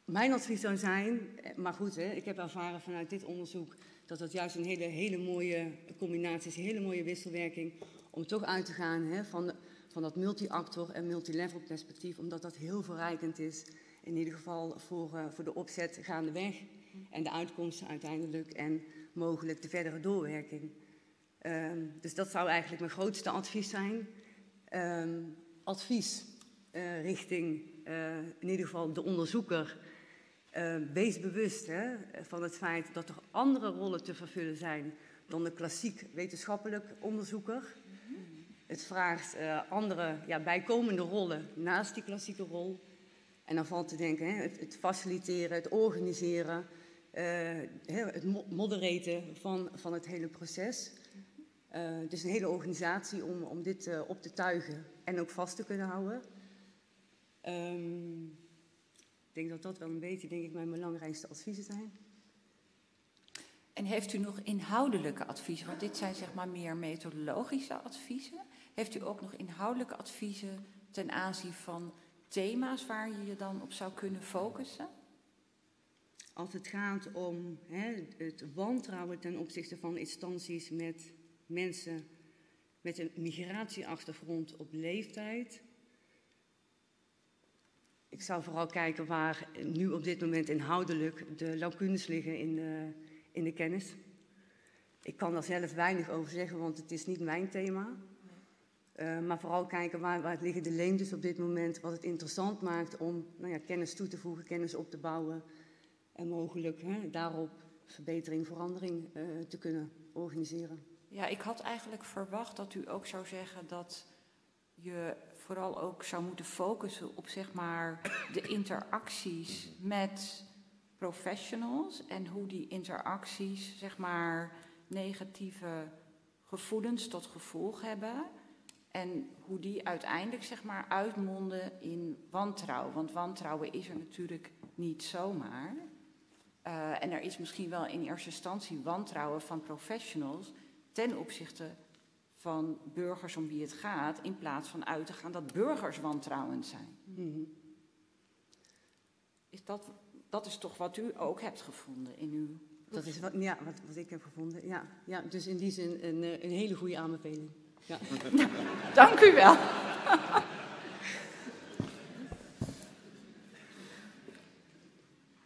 mijn advies zou zijn, maar goed, hè, ik heb ervaren vanuit dit onderzoek dat dat juist een hele, hele mooie combinatie is, een hele mooie wisselwerking, om toch uit te gaan hè, van van dat multi-actor en multilevel perspectief, omdat dat heel verrijkend is, in ieder geval voor, uh, voor de opzet gaandeweg en de uitkomsten uiteindelijk en mogelijk de verdere doorwerking. Um, dus dat zou eigenlijk mijn grootste advies zijn. Um, advies uh, richting uh, in ieder geval de onderzoeker. Uh, wees bewust hè, van het feit dat er andere rollen te vervullen zijn dan de klassiek wetenschappelijk onderzoeker. Het vraagt uh, andere ja, bijkomende rollen naast die klassieke rol. En dan valt te denken, hè, het, faciliteren, het organiseren, het moderaten van, van het hele proces. Uh, dus een hele organisatie om, om dit op te tuigen en ook vast te kunnen houden. Um, ik denk dat dat wel een beetje denk ik, mijn belangrijkste adviezen zijn. En heeft u nog inhoudelijke adviezen? Want dit zijn zeg maar meer methodologische adviezen. Heeft u ook nog inhoudelijke adviezen ten aanzien van thema's waar je je dan op zou kunnen focussen? Als het gaat om hè, het wantrouwen ten opzichte van instanties met mensen met een migratieachtergrond op leeftijd. Ik zou vooral kijken waar nu op dit moment inhoudelijk de lacunes liggen in de, in de kennis. Ik kan daar zelf weinig over zeggen, want het is niet mijn thema. Uh, maar vooral kijken waar, waar liggen de leemtes op dit moment, wat het interessant maakt om nou ja, kennis toe te voegen, kennis op te bouwen en mogelijk hè, daarop verbetering, verandering uh, te kunnen organiseren. Ja, ik had eigenlijk verwacht dat u ook zou zeggen dat je vooral ook zou moeten focussen op zeg maar de interacties met professionals en hoe die interacties zeg maar negatieve gevoelens tot gevolg hebben en hoe die uiteindelijk zeg maar uitmonden in wantrouwen. Want wantrouwen is er natuurlijk niet zomaar. Uh, en er is misschien wel in eerste instantie wantrouwen van professionals ten opzichte van burgers om wie het gaat, in plaats van uit te gaan dat burgers wantrouwend zijn. Mm-hmm. Is dat, dat is toch wat u ook hebt gevonden in uw. Dat is wat, ja, wat, wat ik heb gevonden. Ja, ja, dus in die zin een, eh, een hele goede aanbeveling. Ja. Dank u wel.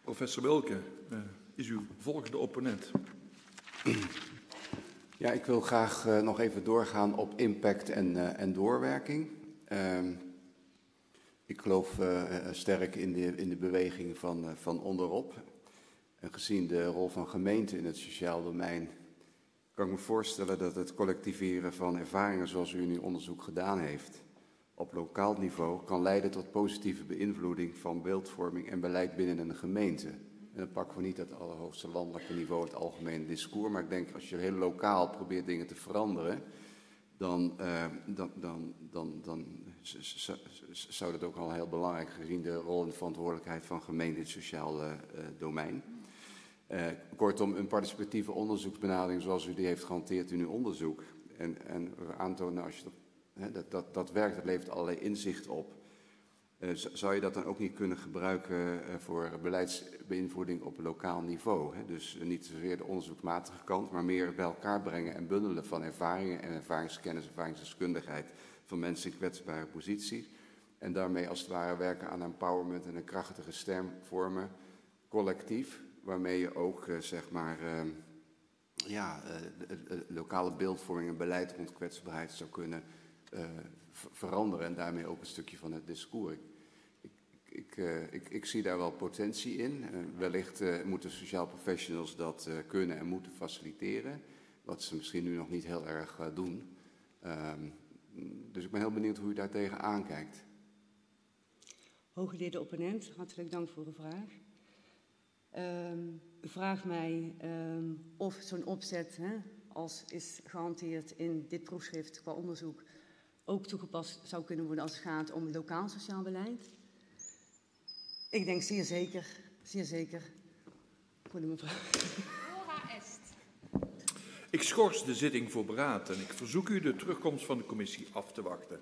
Professor Wilke, uh, is uw volgende opponent. Ja, ik wil graag uh, nog even doorgaan op impact en, uh, en doorwerking. Uh, ik geloof uh, sterk in de, in de beweging van, van onderop. En gezien de rol van gemeenten in het sociaal domein, kan ik me voorstellen dat het collectiveren van ervaringen zoals u in uw onderzoek gedaan heeft, op lokaal niveau, kan leiden tot positieve beïnvloeding van beeldvorming en beleid binnen een gemeente. En dan pakken we niet het allerhoogste landelijke niveau, het algemene discours. Maar ik denk als je heel lokaal probeert dingen te veranderen, dan, uh, dan, dan, dan, dan zou dat ook al heel belangrijk gezien de rol en verantwoordelijkheid van gemeenten in het sociale uh, domein. Uh, kortom, een participatieve onderzoeksbenadering zoals u die heeft gehanteerd in uw onderzoek. En, en aantonen als je dat, hè, dat, dat, dat werkt, dat levert allerlei inzicht op. Uh, zou je dat dan ook niet kunnen gebruiken uh, voor beleidsbeïnvloeding op lokaal niveau? Hè? Dus uh, niet zozeer de onderzoekmatige kant, maar meer bij elkaar brengen en bundelen van ervaringen en ervaringskennis, ervaringsdeskundigheid van mensen in kwetsbare posities. En daarmee als het ware werken aan empowerment en een krachtige stem vormen, collectief, waarmee je ook zeg maar ehm, ja, lokale beeldvorming en beleid rond kwetsbaarheid zou kunnen veranderen en daarmee ook een stukje van het discours. Ik, uh, ik, ik zie daar wel potentie in. Uh, wellicht uh, moeten sociaal professionals dat kunnen en moeten faciliteren, wat ze misschien nu nog niet heel erg doen. Um, dus ik ben heel benieuwd hoe u daar tegen aankijkt. Hooggeleerde opponent, hartelijk dank voor uw vraag. Um, u vraagt mij um, of zo'n opzet, hè, als is gehanteerd in dit proefschrift qua onderzoek, ook toegepast zou kunnen worden als het gaat om lokaal sociaal beleid? Ik denk zeer zeker, zeer zeker. Goede mevrouw. Ik schors de zitting voor beraad en ik verzoek u de terugkomst van de commissie af te wachten.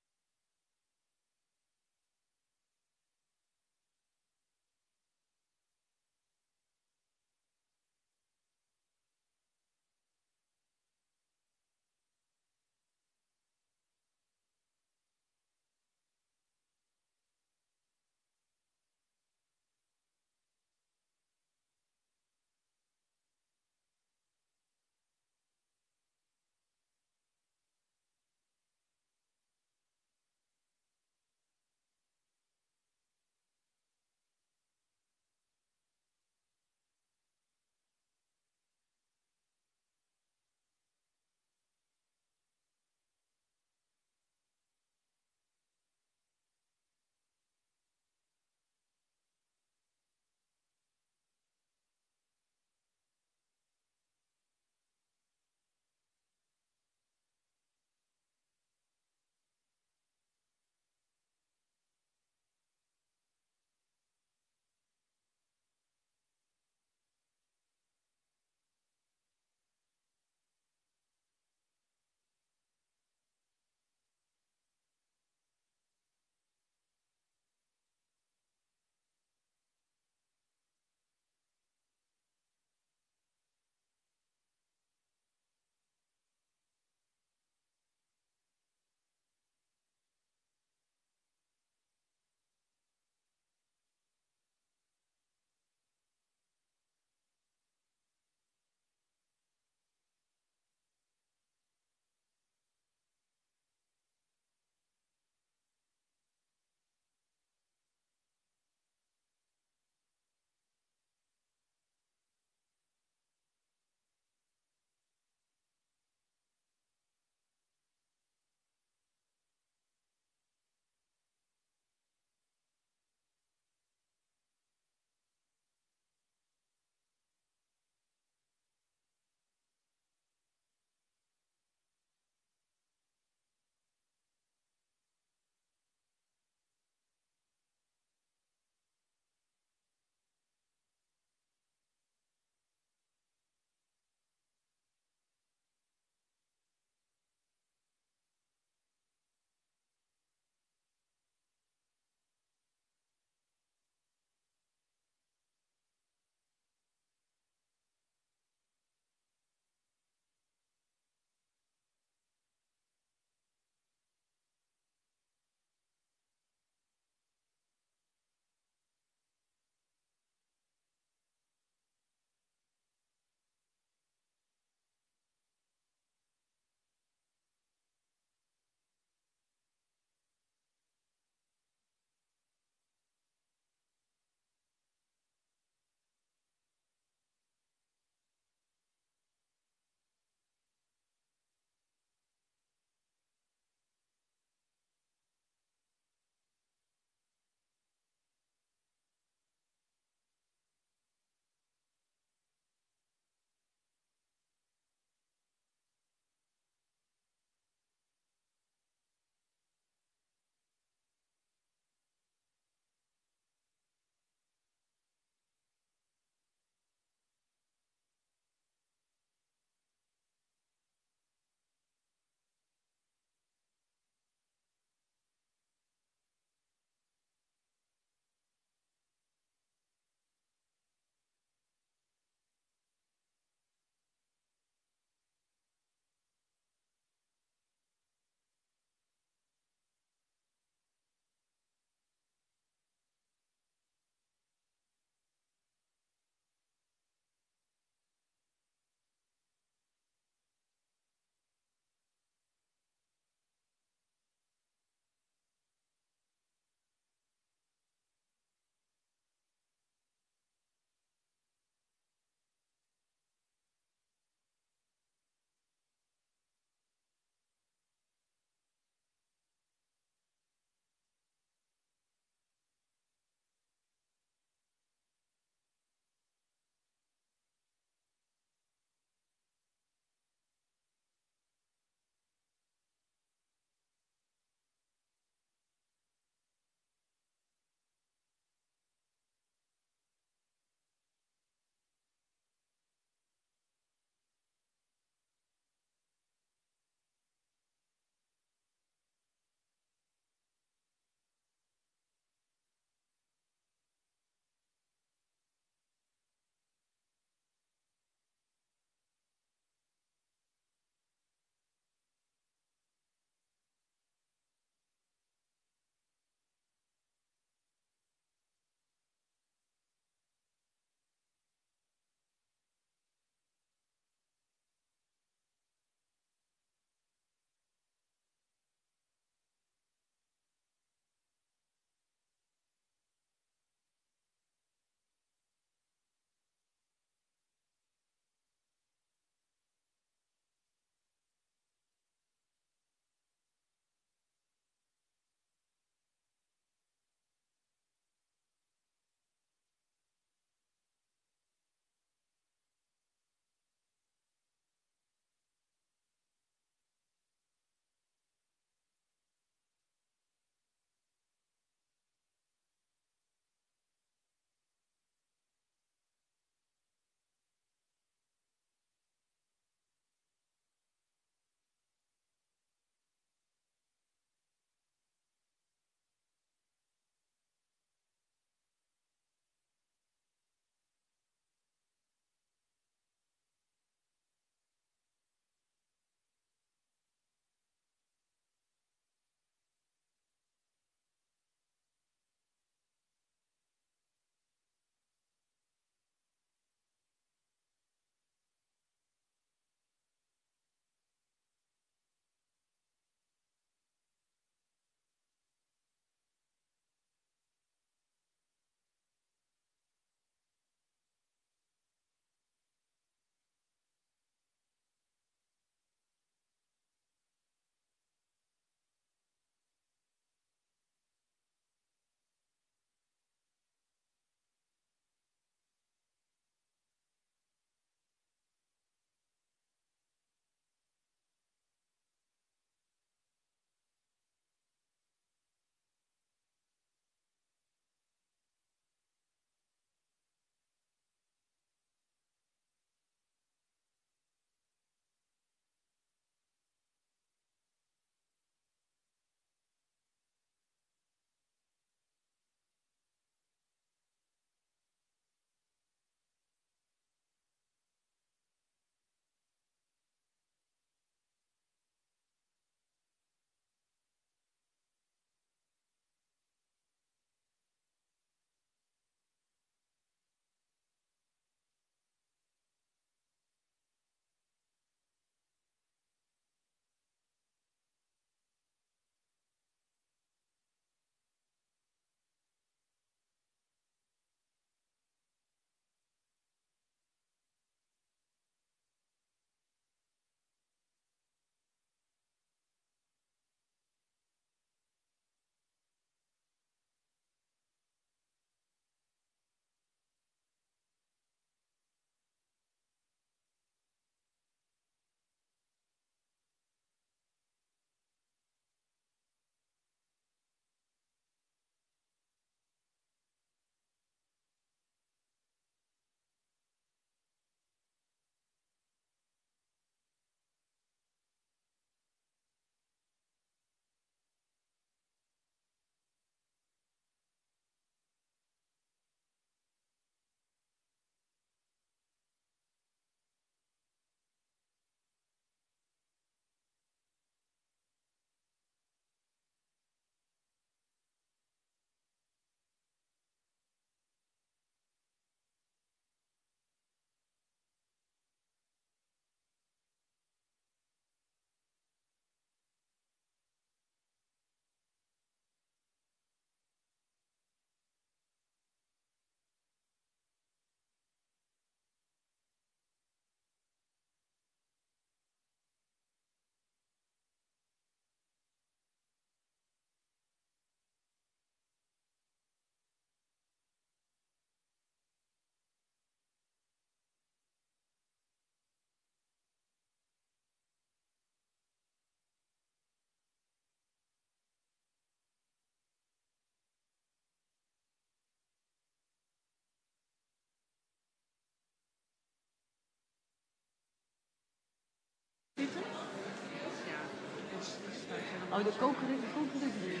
Oh, de koker, de koker is er.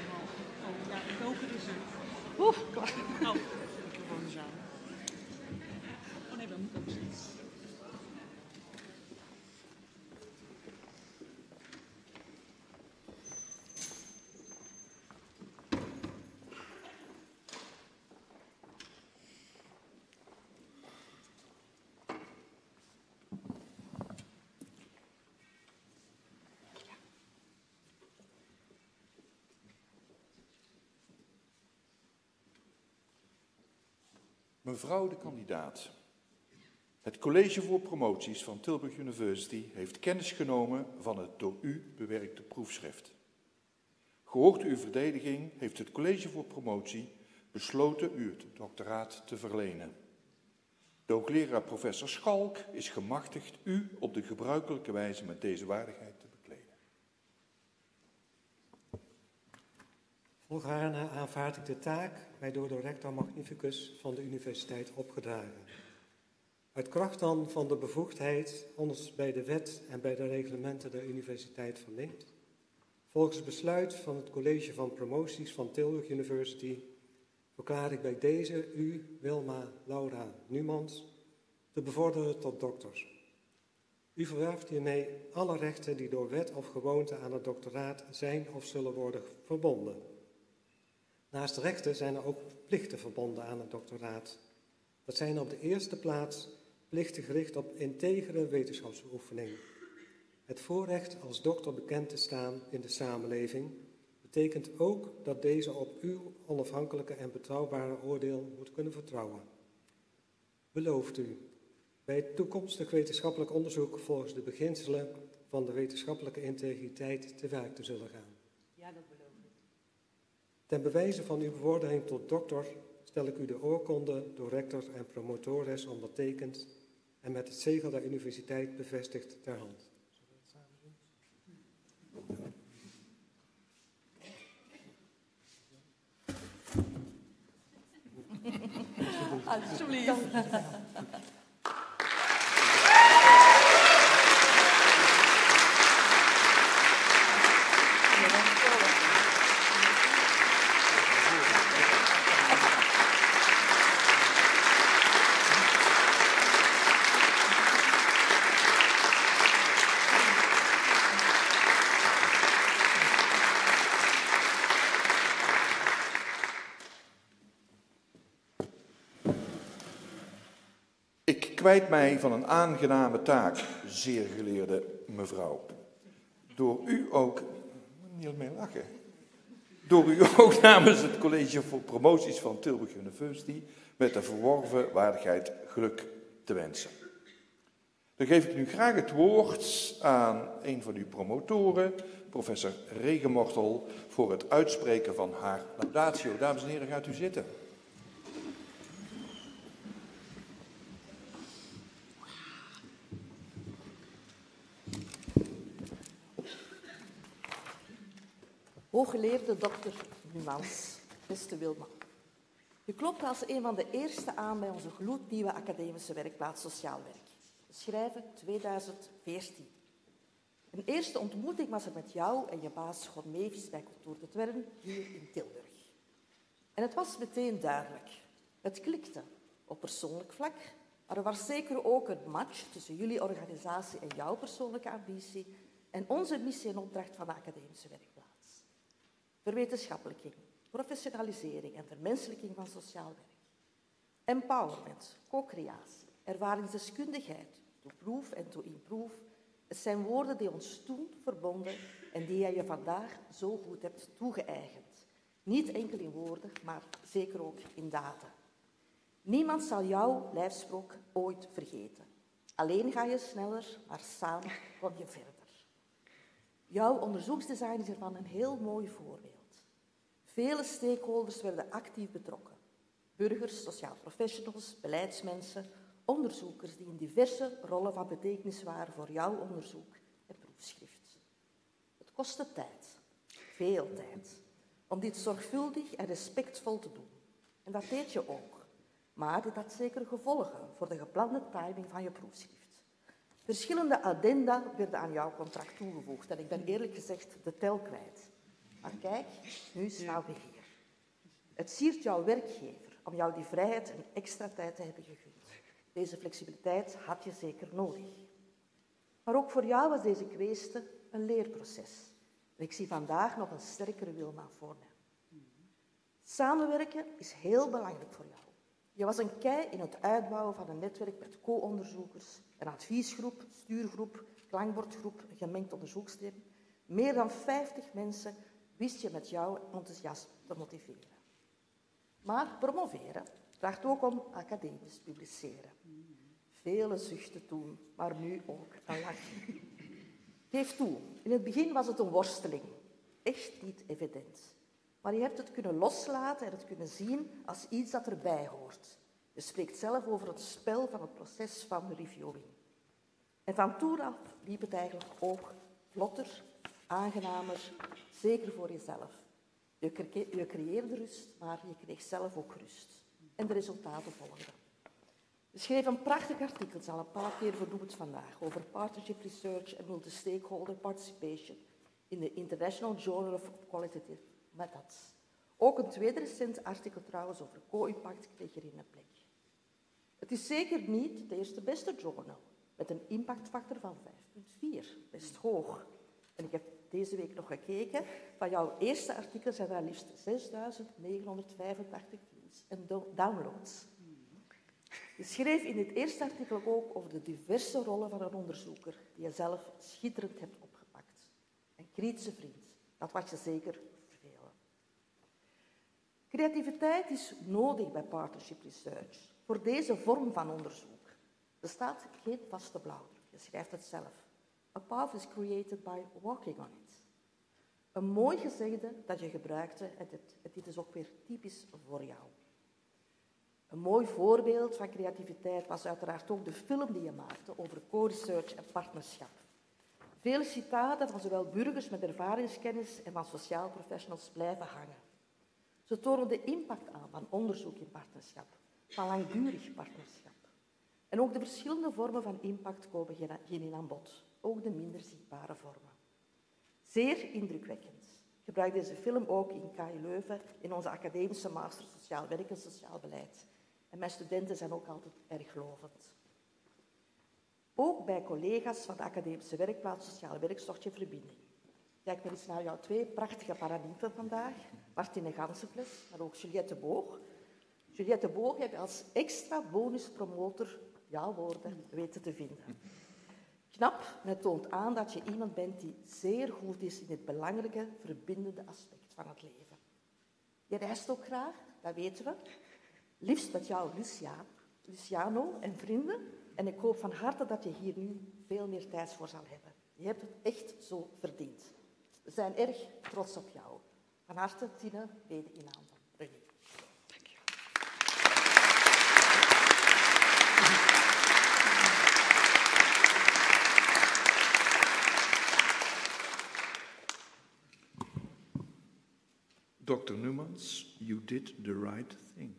Oh, ja, de koker is er. Oeh, klaar. Oh, de microfoon is aan. Mevrouw de kandidaat. Het College voor Promoties van Tilburg University heeft kennis genomen van het door u bewerkte proefschrift. Gehoord uw verdediging heeft het College voor Promotie besloten u het doctoraat te verlenen. De professor Schalk is gemachtigd u op de gebruikelijke wijze met deze waardigheid te bekleden. Volgaarne aanvaard ik de taak mij door de rector magnificus van de universiteit opgedragen. Uit kracht dan van de bevoegdheid ons bij de wet en bij de reglementen der universiteit verleent, volgens besluit van het college van promoties van Tilburg University, verklaar ik bij deze u, Wilma Laura Numans, te bevorderen tot dokter. U verwerft hiermee alle rechten die door wet of gewoonte aan het doctoraat zijn of zullen worden verbonden. Naast rechten zijn er ook plichten verbonden aan het doctoraat. Dat zijn op de eerste plaats plichten gericht op integere wetenschapsbeoefening. Het voorrecht als dokter bekend te staan in de samenleving betekent ook dat deze op uw onafhankelijke en betrouwbare oordeel moet kunnen vertrouwen. Belooft u bij toekomstig wetenschappelijk onderzoek volgens de beginselen van de wetenschappelijke integriteit te werk te zullen gaan? Ja, dat. Ten bewijze van uw bevordering tot dokter stel ik u de oorkonde door rector en promotores ondertekend en met het zegel der universiteit bevestigd ter hand. Alsjeblieft. Ik kwijt mij van een aangename taak, zeer geleerde mevrouw. Door u ook, niet mee lachen, door u ook namens het College voor Promoties van Tilburg University met de verworven waardigheid geluk te wensen. Dan geef ik nu graag het woord aan een van uw promotoren, professor Regenmortel, voor het uitspreken van haar laudatio. Dames en heren, gaat u zitten. Hooggeleerde dokter Numans, beste Wilma. Je klopt als een van de eerste aan bij onze gloednieuwe academische werkplaats Sociaal Werk. Schrijven 2014. Een eerste ontmoeting was er met jou en je baas Gon Mevis bij Cultuur de Twern hier in Tilburg. En het was meteen duidelijk. Het klikte op persoonlijk vlak, maar er was zeker ook een match tussen jullie organisatie en jouw persoonlijke ambitie en onze missie en opdracht van de academische werkplaats. Verwetenschappelijking, professionalisering en vermenselijking van sociaal werk. Empowerment, co-creatie, ervaringsdeskundigheid, to proof en to improve. Het zijn woorden die ons toen verbonden en die jij je vandaag zo goed hebt toegeëigend. Niet enkel in woorden, maar zeker ook in daden. Niemand zal jouw lijfsprook ooit vergeten. Alleen ga je sneller, maar samen kom je verder. Jouw onderzoeksdesign is ervan een heel mooi voorbeeld. Vele stakeholders werden actief betrokken. Burgers, sociaal professionals, beleidsmensen, onderzoekers die in diverse rollen van betekenis waren voor jouw onderzoek en proefschrift. Het kostte tijd, veel tijd, om dit zorgvuldig en respectvol te doen. En dat deed je ook. Maar dit had zeker gevolgen voor de geplande timing van je proefschrift. Verschillende addenda werden aan jouw contract toegevoegd en ik ben eerlijk gezegd de tel kwijt. Maar kijk, nu staan we hier. Het siert jouw werkgever om jou die vrijheid en extra tijd te hebben gegund. Deze flexibiliteit had je zeker nodig. Maar ook voor jou was deze kwestie een leerproces. En ik zie vandaag nog een sterkere Wilma voor me. Samenwerken is heel belangrijk voor jou. Je was een kei in het uitbouwen van een netwerk met co-onderzoekers, een adviesgroep, stuurgroep, klankbordgroep, een gemengd onderzoeksteam. Meer dan 50 mensen wist je met jouw enthousiasme te motiveren. Maar promoveren vraagt ook om academisch publiceren. Vele zuchten toen, maar nu ook een lach. Geef toe, in het begin was het een worsteling. Echt niet evident. Maar je hebt het kunnen loslaten en het kunnen zien als iets dat erbij hoort. Je spreekt zelf over het spel van het proces van reviewing. En van toen af liep het eigenlijk ook vlotter, aangenamer, zeker voor jezelf. Je, je creëerde rust, maar je kreeg zelf ook rust. En de resultaten volgden. Je schreef een prachtig artikel, zal een paar keer vernoemd vandaag, over partnership research en multi-stakeholder participation in de International Journal of Qualitative Methods. Ook een tweede recent artikel trouwens over co-impact kreeg erin een plek. Het is zeker niet de eerste beste journal, met een impactfactor van 5,4, best hoog. En ik heb deze week nog gekeken, van jouw eerste artikel zijn er liefst 6.985 views en downloads. Je schreef in dit eerste artikel ook over de diverse rollen van een onderzoeker die je zelf schitterend hebt opgepakt. Een kritische vriend, dat was je zeker vervelen. Creativiteit is nodig bij partnership research. Voor deze vorm van onderzoek bestaat geen vaste blauwdruk. Je schrijft het zelf. A path is created by walking on it. Een mooi gezegde dat je gebruikte en dit, dit is ook weer typisch voor jou. Een mooi voorbeeld van creativiteit was uiteraard ook de film die je maakte over co-research en partnerschap. Vele citaten van zowel burgers met ervaringskennis en van sociaal professionals blijven hangen. Ze tonen de impact aan van onderzoek in partnerschap, van langdurig partnerschap. En ook de verschillende vormen van impact komen hierin aan bod, ook de minder zichtbare vormen. Zeer indrukwekkend. Ik gebruik deze film ook in KU Leuven in onze academische master Sociaal Werk en Sociaal Beleid. En mijn studenten zijn ook altijd erg gelovend. Ook bij collega's van de academische werkplaats Sociaal Werk verbinding. Kijk maar eens naar jouw twee prachtige paradieven vandaag. Martine Gansenfles, maar ook Juliette Boog. Juliette Boog heb je als extra bonuspromotor jouw woorden weten te vinden. Knap, het toont aan dat je iemand bent die zeer goed is in het belangrijke, verbindende aspect van het leven. Je reist ook graag, dat weten we. Liefst met jou, Lucia, Luciano en vrienden. En ik hoop van harte dat je hier nu veel meer tijd voor zal hebben. Je hebt het echt zo verdiend. We zijn erg trots op jou. Van harte, Tine, Bede in aan. Dr. Numans, you did the right thing.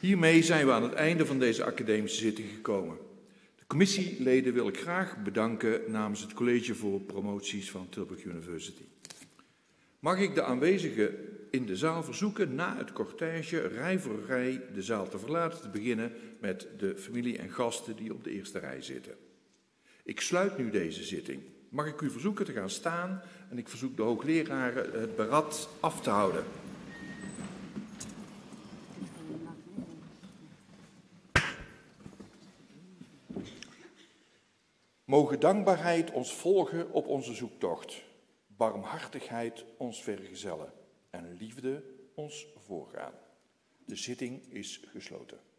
Hiermee zijn we aan het einde van deze academische zitting gekomen. De commissieleden wil ik graag bedanken namens het College voor Promoties van Tilburg University. Mag ik de aanwezigen in de zaal verzoeken na het cortège rij voor rij de zaal te verlaten, te beginnen met de familie en gasten die op de eerste rij zitten. Ik sluit nu deze zitting. Mag ik u verzoeken te gaan staan en ik verzoek de hoogleraren het berad af te houden. Mogen dankbaarheid ons volgen op onze zoektocht, barmhartigheid ons vergezellen en liefde ons voorgaan. De zitting is gesloten.